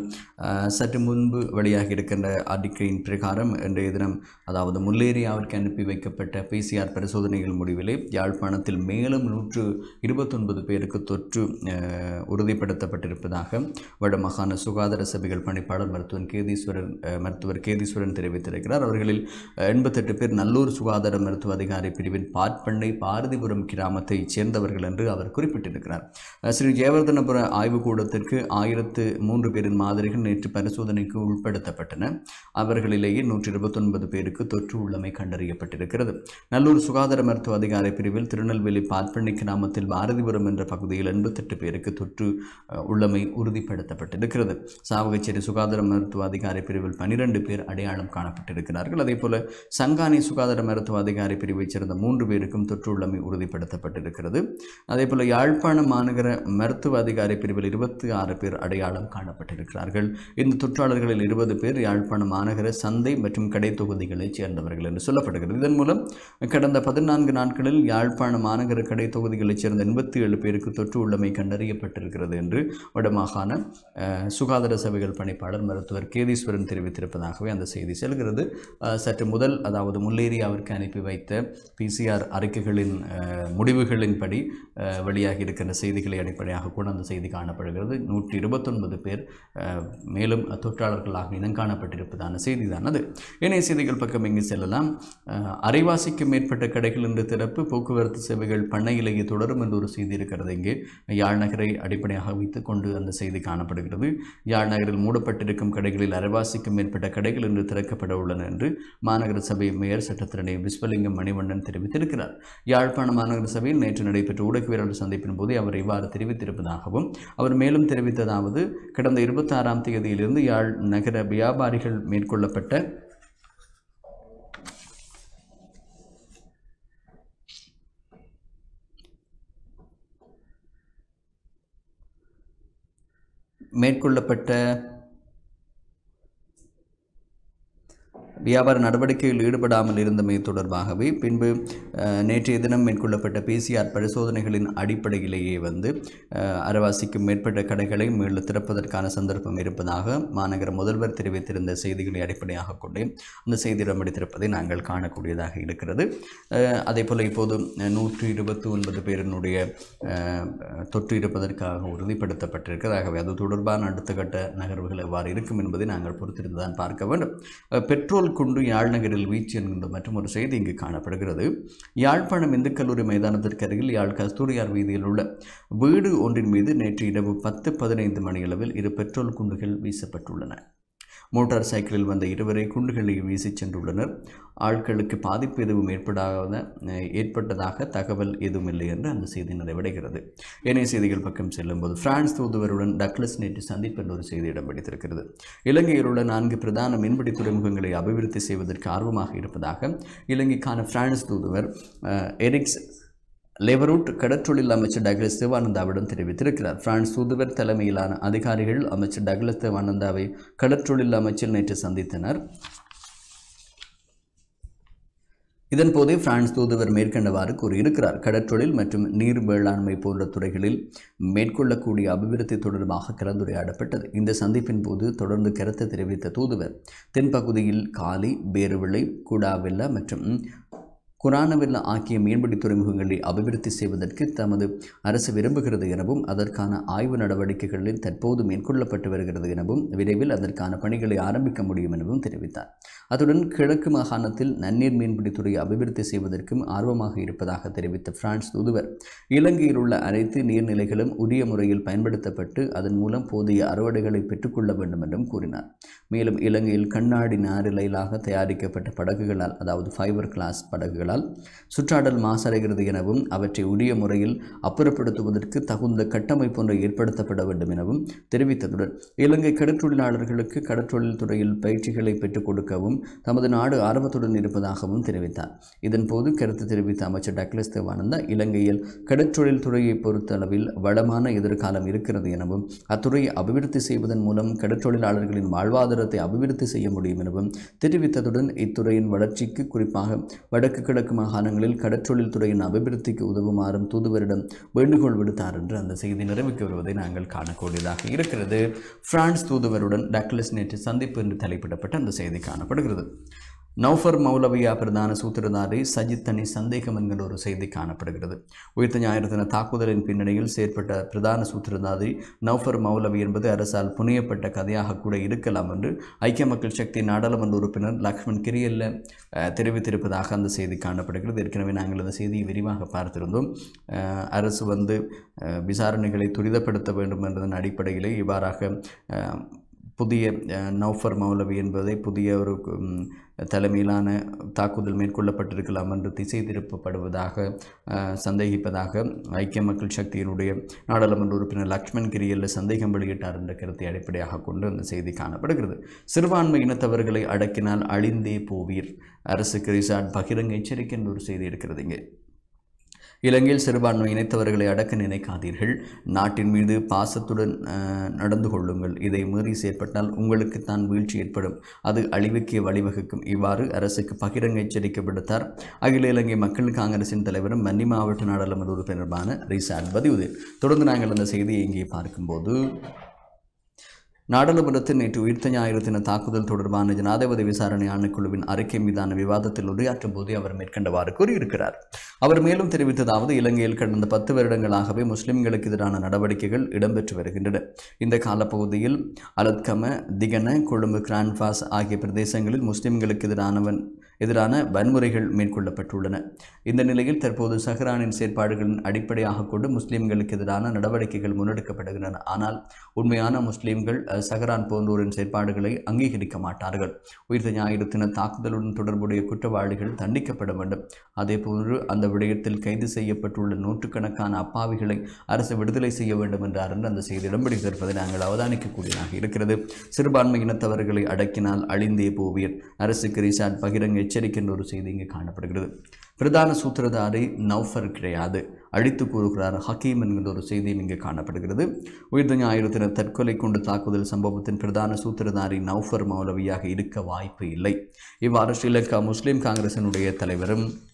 சற்று முன்பு வெளியாக இருக்கின்ற அறிக்கையின் பிரகாரம் இன்றைய தினம் அதாவது முல்லேரியாவிற்கு அனுப்பி வைக்கப்பட்ட பிசிஆர் பரிசோதனைகள் முடிவிலே யாழ்ப்பாணத்தில் மேலும் நூற்று இருபத்தொன்பது பேருக்கு தொற்று உறுதிப்படுத்தப்பட்டிருப்பதாக வடமாகாண சுகாதார சபைகள் பணிப்பாளர் மருத்துவன் கேதீஸ்வரன் மருத்துவர் கேதீஸ்வரன் தெரிவித்திருக்கிறார். அவர்களில் எண்பத்தெட்டு பேர் நல்ல நல்லூர் சுகாதார மருத்துவ அதிகாரி பிரிவின் பாட்பண்ணை பாரதிபுரம் கிராமத்தைச் சேர்ந்தவர்கள் என்று அவர் குறிப்பிட்டிருக்கிறார். ஸ்ரீ ஜெயவர்தனபுர ஆய்வுக்கூடத்திற்கு ஆயிரத்து மூன்று பேரின் மாதிரிகள் நேற்று பரிசோதனைக்கு உட்படுத்தப்பட்டன அவர்களிலேயே நூற்றி இருபத்தொன்பது பேருக்கு தொற்று உள்ளமை கண்டறியப்பட்டிருக்கிறது. நல்லூர் சுகாதார மருத்துவ அதிகாரி பிரிவில் திருநெல்வேலி பாட்பண்ணை கிராமத்தில் பாரதிபுரம் என்ற பகுதியில் எண்பத்தெட்டு பேருக்கு தொற்று உள்ளமை உறுதிப்படுத்தப்பட்டிருக்கிறது. சாவகச்சேரி சுகாதார மருத்துவ அதிகாரி பிரிவில் பனிரெண்டு பேர் அடையாளம் காணப்பட்டிருக்கிறார்கள். அதே போல சங்கானை சுகாதார சுகாதார மருத்துவ அதிகாரி பிரிவைச் சேர்ந்த மூன்று பேருக்கும் தொற்றுள்ளமை உறுதிப்படுத்தப்பட்டிருக்கிறது. அதேபோல் யாழ்ப்பாண மாநகர மருத்துவ அதிகாரி பிரிவில் இருபத்தி ஆறு பேர் அடையாளம் காணப்பட்டிருக்கிறார்கள். இந்த தொற்றாளர்களில் இருபது பேர் யாழ்ப்பாண மாநகர சந்தை மற்றும் கடை தொகுதிகளைச் சேர்ந்தவர்கள் என்று சொல்லப்படுகிறது. இதன் மூலம் கடந்த பதினான்கு நாட்களில் யாழ்ப்பாண மாநகர கடை தொகுதிகளைச் சேர்ந்த எண்பத்தி ஏழு பேருக்கு தொற்று உள்ளமை கண்டறியப்பட்டிருக்கிறது என்று வடமாகாண சுகாதார சேவைகள் பணிப்பாளர் மருத்துவர் கேதீஸ்வரன் தெரிவித்திருப்பதாகவே அந்த செய்தி செல்கிறது. சற்று முதல் அதாவது முல்லேரியாவிற்கு அனுப்பி வைத்த பிசிஆர் அறிக்கைகளின் முடிவுகளின்படி வெளியாகி இருக்கின்ற செய்திகளை அடிப்படையாக கூட அந்த செய்தி காணப்படுகிறது. நூற்றி இருபத்தொன்பது பேர் மேலும் தொற்றாளர்களாக இனங்காணப்பட்டிருப்பதான செய்தி தான் அது இணைய செய்திகள் பக்கம் இங்கு செல்லலாம். அஹ், அரைவாசிக்கு மேற்பட்ட கடைகள் இன்று திறப்பு. போக்குவரத்து சேவைகள் பண்ணையிலேயே தொடரும் என்று ஒரு செய்தி இருக்கிறது இங்கே. யாழ் நகரை அடிப்படையாக வைத்துக் கொண்டு அந்த செய்தி காணப்படுகிறது. யாழ் நகரில் மூடப்பட்டிருக்கும் கடைகளில் அரைவாசிக்கும் மேற்பட்ட கடைகள் இன்று திறக்கப்பட உள்ளன என்று மாநகர சபை மேயர் சட்டத்திரணி விஸ்வலிங்கம் மணிவண்ணன் தெரிவித்திருக்கிறார். யாழ்ப்பாண மாநகர சபையில் நேற்று நடைபெற்ற ஊடகவியலாளர் சந்திப்பின் போது அவர் இவ்வாறு தெரிவித்திருப்பதாகவும் அவர் மேலும் தெரிவித்ததாவது கடந்த இருபத்தாறாம் தேதியிலிருந்து யாழ் நகர வியாபாரிகள் மேற்கொள்ளப்பட்ட மேற்கொள்ளப்பட்ட வியாபார நடவடிக்கையில் ஈடுபடாமல் இருந்தமை தொடர்பாகவே பின்பு நேற்றைய தினம் மேற்கொள்ளப்பட்ட பிசிஆர் பரிசோதனைகளின் அடிப்படையிலேயே வந்து அரவாசிக்கும் மேற்பட்ட கடைகளை மேலும் திறப்பதற்கான சந்தர்ப்பம் இருப்பதாக மாநகர முதல்வர் தெரிவித்திருந்த செய்திகளை அடிப்படையாக கொண்டே அந்த செய்தி இடம்பிடித்திருப்பதை நாங்கள் காணக்கூடியதாக இருக்கிறது. அதே போல் இப்போது நூற்றி இருபத்தி ஒன்பது பேரினுடைய தொற்று இருப்பதற்காக உறுதிப்படுத்தப்பட்டிருக்கிறது. ஆகவே அது தொடர்பான அடுத்த கட்ட நகர்வுகள் எவ்வாறு இருக்கும் என்பதை நாங்கள் பொறுத்திருந்து தான் பார்க்க வேண்டும். பெட்ரோல் குண்டு யாழ் நகரில் வீச்சு என்கின்ற மற்றும் ஒரு செய்தி இங்கு காணப்படுகிறது. யாழ்ப்பாணம் இந்து கல்லூரி மைதானத்திற்கு அருகில் யாழ் கஸ்தூரியார் வீதியில் உள்ள வீடு ஒன்றின் மீது நேற்று இரவு பத்து பதினைந்து மணியளவில் இரு பெட்ரோல் குண்டுகள் வீசப்பட்டுள்ளன. மோட்டார் சைக்கிளில் வந்த இருவரை குண்டுகளை வீசிச் சென்றுள்ளனர். ஆட்களுக்கு பாதிப்பு எதுவும் ஏற்படாத ஏற்பட்டதாக தகவல் எதுவும் இல்லை என்று அந்த செய்தி நிறைவடைகிறது. ஏனைய செய்திகள் பக்கம் செல்லும்போது பிரான்ஸ் தூதுவருடன் டக்ளஸ் நேற்று சந்திப்பு என்ற ஒரு செய்தி இடம் பிடித்திருக்கிறது. இலங்கையில் உள்ள நான்கு பிரதான மீன்பிடி துறைமுகங்களை அபிவிருத்தி செய்வதற்கு ஆர்வமாக இருப்பதாக இலங்கைக்கான பிரான்ஸ் தூதுவர் எரிக்ஸ் லெவரூட் கடற்றொழில் அமைச்சர் டக்ளஸ் தேவானந்தாவிடம் தெரிவித்திருக்கிறார். பிரான்ஸ் தூதுவர் தலைமையிலான அதிகாரிகள் அமைச்சர் டக்ளஸ் தேவானந்தாவை கடற்றொழில் அமைச்சர் நேற்று சந்தித்தனர். இதன்போதே பிரான்ஸ் தூதுவர் மேற்கண்டவாறு கூறியிருக்கிறார். கடற்றொழில் மற்றும் நீர் வேளாண்மை போன்ற துறைகளில் மேற்கொள்ளக்கூடிய அபிவிருத்தி தொடர்பாக கலந்துரையாடப்பட்டது. இந்த சந்திப்பின் போது தொடர்ந்து கருத்து தெரிவித்த தூதுவர் தென்பகுதியில் காலி பேருவிளை குடாவெல்ல மற்றும் குரானவெல்ல ஆகிய மீன்பிடி துறைமுகங்களை அபிவிருத்தி செய்வதற்கு தமது அரசு விரும்புகிறது எனவும் அதற்கான ஆய்வு நடவடிக்கைகளில் தற்போது மேற்கொள்ளப்பட்டு வருகிறது எனவும் விரைவில் அதற்கான பணிகளை ஆரம்பிக்க முடியும் எனவும் தெரிவித்தார். அத்துடன் கிழக்கு மாகாணத்தில் நன்னீர் மீன்பிடித்துறையை அபிவிருத்தி செய்வதற்கும் ஆர்வமாக இருப்பதாக தெரிவித்த பிரான்ஸ் தூதுவர். இலங்கையில் உள்ள அனைத்து நீர்நிலைகளும் உரிய முறையில் பயன்படுத்தப்பட்டு அதன் மூலம் போதிய அறுவடைகளை பெற்றுக்கொள்ள வேண்டும் என்றும் கூறினார். மேலும் இலங்கையில் கண்ணாடி நாரிலையிலாக தயாரிக்கப்பட்ட படகுகளால் அதாவது ஃபைபர் கிளாஸ் படகுகளால் சுற்றாடல் மாசடைகிறது எனவும் அவற்றை உரிய முறையில் அப்புறப்படுத்துவதற்கு தகுந்த கட்டமைப்பு ஒன்றை ஏற்படுத்தப்பட வேண்டும் எனவும் தெரிவித்ததுடன் இலங்கை கடற்றொழிலாளர்களுக்கு கடற்றொழில் துறையில் பயிற்சிகளை பெற்றுக் கொடுக்கவும் தமது நாடு ஆர்வத்துடன் இருப்பதாகவும் தெரிவித்தார். இதன்போது கருத்து தெரிவித்த அமைச்சர் டக்லஸ் தேவானந்தா இலங்கையில் கடற்றொழில் துறையை பொறுத்தளவில் வளமான எதிர்காலம் இருக்கிறது எனவும் அத்துறையை அபிவிருத்தி செய்வதன் மூலம் கடற்றொழிலாளர்களின் வாழ்வாதாரத்தை அபிவிருத்தி செய்ய முடியும் எனவும் தெரிவித்ததுடன் இத்துறையின் வளர்ச்சிக்கு குறிப்பாக வடக்கு கிழக்கு மாகாணங்களில் கடற்றொழில் துறையின் அபிவிருத்திக்கு உதவுமாறும் தூதுவரிடம் வேண்டுகோள் விடுத்தார் என்று அந்த செய்தி நிறைவுக்கு வருவதை நாங்கள் காணக்கூடியதாக இருக்கிறது. பிரான்ஸ் தூதுவருடன் டக்லஸ் நேற்று சந்திப்பு என்று தலைப்பிடப்பட்ட அந்த செய்தி காணப்படும். காணப்படுகிறது நௌஃபர் மௌலவியா பிரதான சூத்திரதாரி சஜித் தனி சந்தேகம் என்கிற ஒரு செய்தி காணப்படுகிறது. உயிர்த்த ஞாயிறு தாக்குதலின் பின்னணியில் செயற்பட்ட பிரதான சூத்திரதாரி நௌஃபர் மௌலவி என்பது அரசால் புனையப்பட்ட கதையாக கூட இருக்கலாம் என்று ஐக்கிய மக்கள் சக்தி நாடாளுமன்ற உறுப்பினர் லக்ஷ்மண் கிரியல்ல தெரிவித்திருப்பதாக அந்த செய்தி காணப்படுகிறது. ஏற்கனவே நாங்கள் அந்த செய்தியை விரிவாக பார்த்திருந்தோம். அஹ், அரசு வந்து விசாரணைகளை துரிதப்படுத்த வேண்டும் என்பதன் அடிப்படையிலே இவ்வாறாக புதிய நௌஃபர் மௌலவி என்பதை புதிய ஒரு தலைமையிலான தாக்குதல் மேற்கொள்ளப்பட்டிருக்கலாம் என்று திசை திருப்பப்படுவதாக சந்தேகிப்பதாக ஐக்கிய மக்கள் சக்தியினுடைய நாடாளுமன்ற உறுப்பினர் லக்ஷ்மண் கிரியல்ல சந்தேகம் வெளியிட்டார் என்ற கருத்தை அடிப்படையாக கொண்டு அந்த செய்தி காணப்படுகிறது. சிறுபான்மை இனத்தவர்களை அடக்கினால் அழிந்தே போவீர். அரசுக்கு ரிசார்ட் பகிரங்க எச்சரிக்கை என்ற ஒரு செய்தி இருக்கிறது இங்கே. இலங்கையில் சிறுபான்மை இணைத்தவர்களை அடக்க நினைக்காதீர்கள். நாட்டின் மீது பாசத்துடன் நடந்து கொள்ளுங்கள். இதை மீறி செயற்பட்டால் உங்களுக்கு தான் வீழ்ச்சி ஏற்படும். அது அழிவுக்கே வழிவகுக்கும். இவ்வாறு அரசுக்கு பகிரங்க எச்சரிக்கை விடுத்தார். அகில இலங்கை மக்கள் காங்கிரசின் தலைவரும் மன்னி மாவட்ட நாடாளுமன்ற உறுப்பினருமான ரிசாட் பதிவுதீன் தொடர்ந்து நாங்கள் அந்த செய்தியை இங்கே பார்க்கும்போது நாடாளுமன்றத்தில் நேற்று உயிர்த்த ஞாயிறு தின தாக்குதல் தொடர்பான ஜனாதிபதி விசாரணை ஆணைக்குழுவின் அறிக்கை மீதான விவாதத்தில் உரையாற்றும் போது அவர் மேற்கண்டவாறு கூறியிருக்கிறார். அவர் மேலும் தெரிவித்ததாவது இலங்கையில் கடந்த பத்து வருடங்களாகவே முஸ்லிம்களுக்கு எதிரான நடவடிக்கைகள் இடம்பெற்று வருகின்றன. இந்த காலப்பகுதியில் அலத்கம திகன கொழும்பு கிரான்பாஸ் ஆகிய பிரதேசங்களில் முஸ்லிம்களுக்கு எதிரானவன் எதிரான வன்முறைகள் மேற்கொள்ளப்பட்டுள்ளன. இந்த நிலையில் தற்போது சஹ்ரானின் செயற்பாடுகளின் அடிப்படையாக கொண்டு முஸ்லீம்களுக்கு எதிரான நடவடிக்கைகள் முன்னெடுக்கப்படுகின்றன. ஆனால் உண்மையான முஸ்லீம்கள் சஹரான் சஹ்ரான் போன்றோரின் செயற்பாடுகளை அங்கீகரிக்க மாட்டார்கள். உயிர்த்த ஞாயிறு தின தாக்குதலுடன் தொடர்புடைய குற்றவாளிகள் தண்டிக்கப்பட வேண்டும். அதேபோன்று அந்த விடயத்தில் கைது செய்யப்பட்டுள்ள நூற்றுக்கணக்கான அப்பாவிகளை அரசு விடுதலை செய்ய வேண்டும் என்றார் என்று அந்த செய்தி இடம்பிடித்திருப்பதை நாங்கள் அவதானிக்கக்கூடியதாக இருக்கிறது. சிறுபான்மை இனத்தவர்களை அடக்கினால் அழிந்தே போவியர் அரசுக்கு ரிசார்ட் பகிரங்க எச்சரிக்கின்ற ஒரு செய்தி இங்கே காணப்படுகிறது. பிரதான சூத்திரதாரி நௌஃபர் கிடையாது அழித்து கூறுகிறார். ஹக்கீம் என்கிற ஒரு செய்தியும் இங்கு காணப்படுகிறது. உயிர்த்த ஞாயிறு தற்கொலை கொண்டு தாக்குதல் சம்பவத்தின் பிரதான சூத்திரதாரி நௌஃபர் மௌலவியாக இருக்க வாய்ப்பு இல்லை. இவ்வாறு ஸ்ரீலங்கா முஸ்லீம் காங்கிரசினுடைய தலைவரும்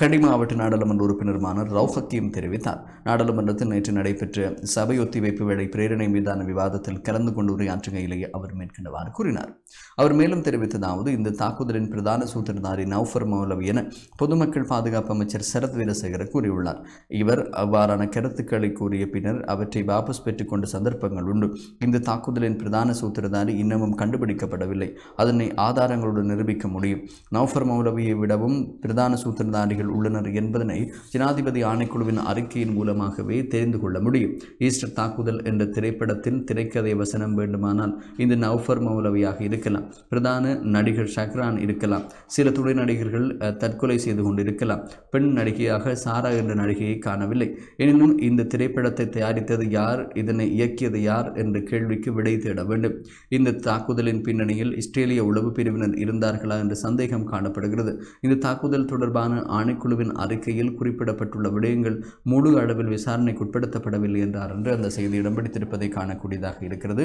கடி மாவட்ட நாடாளுமன்ற உறுப்பினருமான ரவு ஹக்கீம் தெரிவித்தார். நாடாளுமன்றத்தில் நேற்று நடைபெற்ற சபை ஒத்திவைப்பு வேளை பிரேரணை மீதான விவாதத்தில் கலந்து கொண்டு உரையாற்றுகையிலேயே அவர் மேற்கண்டவாறு கூறினார். அவர் மேலும் தெரிவித்ததாவது இந்த தாக்குதலின் பிரதான சூத்திரதாரி நவ்ஃபர் மௌலவி என பொதுமக்கள் பாதுகாப்பு அமைச்சர் சரத் வீரசேகர கூறியுள்ளார். இவர் அவ்வாறான கருத்துக்களை கூறிய பின்னர் அவற்றை வாபஸ் பெற்றுக்கொண்ட சந்தர்ப்பங்கள் உண்டு. இந்த தாக்குதலின் பிரதான சூத்திரதாரி இன்னமும் கண்டுபிடிக்கப்படவில்லை. அதனை ஆதாரங்களுடன் நிரூபிக்க முடியும். நவ்ஃபர் மௌலவியை விடவும் பிரதான சூத்திரதாரிகள் உள்ளனர் என்பதனை ஜனாதிபதி ஆணைக்குழுவின் அறிக்கையின் மூலமாகவே தெரிந்து கொள்ள முடியும். ஈஸ்டர் தாக்குதல் என்ற திரைப்படத்தின் திரைக்கதை வசனம் வேண்டுமானால் இந்த நவ்ஃபர் மௌலவியாக இருக்கலாம். பிரதான நடிகர் ஷக்ரான் இருக்கலாம். சில துணை நடிகர்கள் தற்கொலை செய்து கொண்டிருக்கலாம். பெண் நடிகையாக சாரா என்ற நடிகையை காணவில்லை. எனினும் இந்த திரைப்படத்தை தயாரித்தது யார் இதனை இயக்கியது யார் என்ற கேள்விக்கு விடை தேட வேண்டும். இந்த தாக்குதலின் பின்னணியில் இஸ்ரேலிய உளவு பிரிவினர் இருந்தார்களா என்ற சந்தேகம் காணப்படுகிறது. இந்த தாக்குதல் தொடர்பான ஆணை ஆணைக்குழுவின் அறிக்கையில் குறிப்பிடப்பட்டுள்ள விடயங்கள் முழு அளவில் விசாரணைக்கு உட்படுத்தப்படவில்லை என்றார் என்று அந்த செய்தி இடம்பிடித்திருப்பதை காணக்கூடியதாக இருக்கிறது.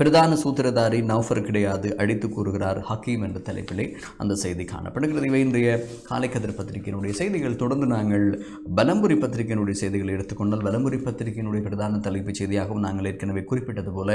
பிரதான சூத்திரதாரி நௌஃபர் கிடையாது அடித்து கூறுகிறார் ஹக்கீம் என்ற தலைப்பிலே அந்த செய்தி காணப்படுகிறது. இவை இன்றைய காலைக்கதிர் பத்திரிகையினுடைய செய்திகள். தொடர்ந்து நாங்கள் வலம்புரி பத்திரிகையினுடைய செய்திகளை எடுத்துக்கொண்டால் வலம்புரி பத்திரிகையினுடைய பிரதான தலைப்புச் செய்தியாகவும் நாங்கள் ஏற்கனவே குறிப்பிட்டது போல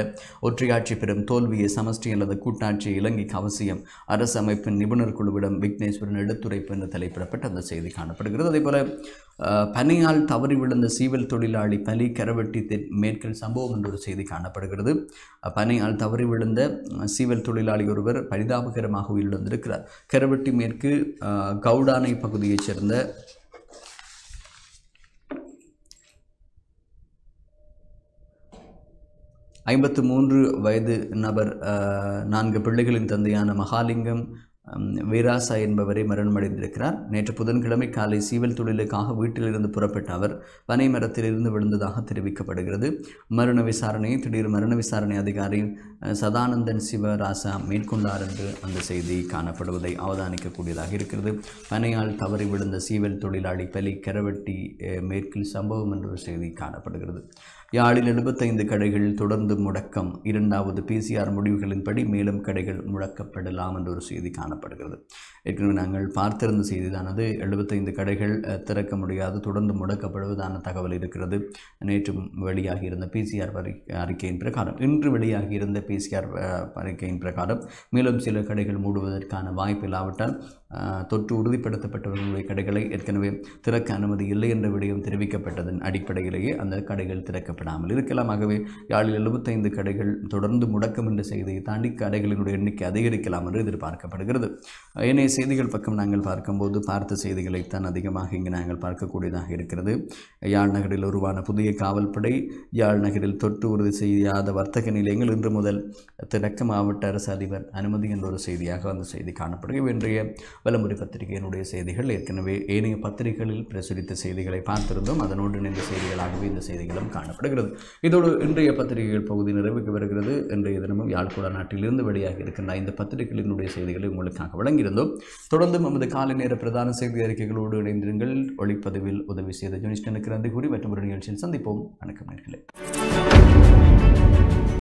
ஒற்றையாட்சி பெறும் தோல்வியை சமஷ்டி அல்லது கூட்டாட்சி இலங்கைக்கு அவசியம் அரசு அமைப்பின் நிபுணர் குழுவிடம் விக்னேஸ்வரன் எடுத்துரைப்பு என்று தலைப்பிடப்பட்ட அந்த செய்தி காணப்படுகிறது. அதேபோல அஹ், பனியால் தவறி விழுந்த சீவல் தொழிலாளி பலி கரவெட்டி தென் மேற்கில் சம்பவம் என்ற ஒரு செய்தி காணப்படுகிறது. பனையால் பனியால் தவறி விழுந்த சீவல் தொழிலாளி ஒருவர் பரிதாபகரமாக உயிரிழந்திருக்கிறார். கரவெட்டி மேற்கு கவுடானை பகுதியைச் சேர்ந்த ஐம்பத்து மூன்று வயது நபர் நான்கு பிள்ளைகளின் தந்தையான மகாலிங்கம் வீராசா என்பவரை மரணமடைந்திருக்கிறார். நேற்று புதன்கிழமை காலை சீவல் தொழிலுக்காக வீட்டிலிருந்து புறப்பட்ட அவர் பனை மரத்திலிருந்து விழுந்ததாக தெரிவிக்கப்படுகிறது. மரண விசாரணையை திடீர் மரண விசாரணை அதிகாரி சதானந்தன் சிவராசா மேற்கொண்டார் என்று அந்த செய்தி காணப்படுவதை அவதானிக்கக்கூடியதாக இருக்கிறது. பனையால் தவறி விழுந்த சீவல் தொழிலாளி பலி கரவெட்டி மேற்கில் சம்பவம் என்ற செய்தி காணப்படுகிறது. யாழில் எழுபத்தைந்து கடைகள் தொடர்ந்து முடக்கம். இரண்டாவது பிசிஆர் முடிவுகளின்படி மேலும் கடைகள் முடக்கப்படலாம் என்ற ஒரு செய்தி காணப்படுகிறது. ஏற்கனவே நாங்கள் பார்த்திருந்த செய்திதானது எழுபத்தைந்து கடைகள் திறக்க முடியாது தொடர்ந்து முடக்கப்படுவதான தகவல் இருக்கிறது. நேற்றும் வெளியாகி இருந்த பிசிஆர் அறிக்கையின் பிரகாரம். இன்று வெளியாகி இருந்த பிசிஆர் அறிக்கையின் பிரகாரம் மேலும் சில கடைகள் மூடுவதற்கான வாய்ப்பு இல்லாவிட்டால் தொற்று உறுதிப்படுத்தப்பட்டவர்களுடைய கடைகளை ஏற்கனவே திறக்க அனுமதி இல்லை என்ற விடயம் தெரிவிக்கப்பட்டதன் அடிப்படையிலேயே அந்த கடைகள் திறக்கப்படாமல் இருக்கலாம். ஆகவே யாழில் எழுபத்தைந்து கடைகள் தொடர்ந்து முடக்கம் என்ற செய்தியை தாண்டி கடைகளினுடைய எண்ணிக்கை அதிகரிக்கலாம் என்று எதிர்பார்க்கப்படுகிறது. ஏனைய செய்திகள் பக்கம் நாங்கள் பார்க்கும்போது பார்த்த செய்திகளைத்தான் அதிகமாக இங்கு நாங்கள் பார்க்கக்கூடியதாக இருக்கிறது. யாழ் நகரில் உருவான புதிய காவல்படை யாழ் நகரில் தொற்று உறுதி செய்யாத வர்த்தக நிலையங்கள் இன்று முதல் திறக்க மாவட்ட அரசு அதிபர் அனுமதி என்ற ஒரு செய்தியாக அந்த செய்தி காணப்படுகிறது. இன்றைய வலம்புரி பத்திரிகையினுடைய செய்திகள். ஏற்கனவே ஏனைய பத்திரிகைகளில் பிரசுரித்த செய்திகளை பார்த்திருந்தோம். அதனோடு இணைந்த செய்திகளாகவே இந்த செய்திகளும் காணப்படுகிறது. இதோடு இன்றைய பத்திரிகைகள் பகுதி நிறைவுக்கு வருகிறது. இன்றைய தினமும் யாழ்குடா நாட்டிலிருந்து வெளியாகி இருக்கின்ற இந்த பத்திரிகைகளினுடைய செய்திகளை உங்களுக்காக வழங்கியிருந்தோம். தொடர்ந்து நமது காலை நேர பிரதான செய்தி அறிக்கைகளோடு இணைந்திருங்கள். ஒளிப்பதிவில் உதவி செய்த ஜோனிஸ்டனுக்கு நன்றி கூறி மற்றும் ஒரு நிகழ்ச்சியில் சந்திப்போம். வணக்கம் நேர்களே.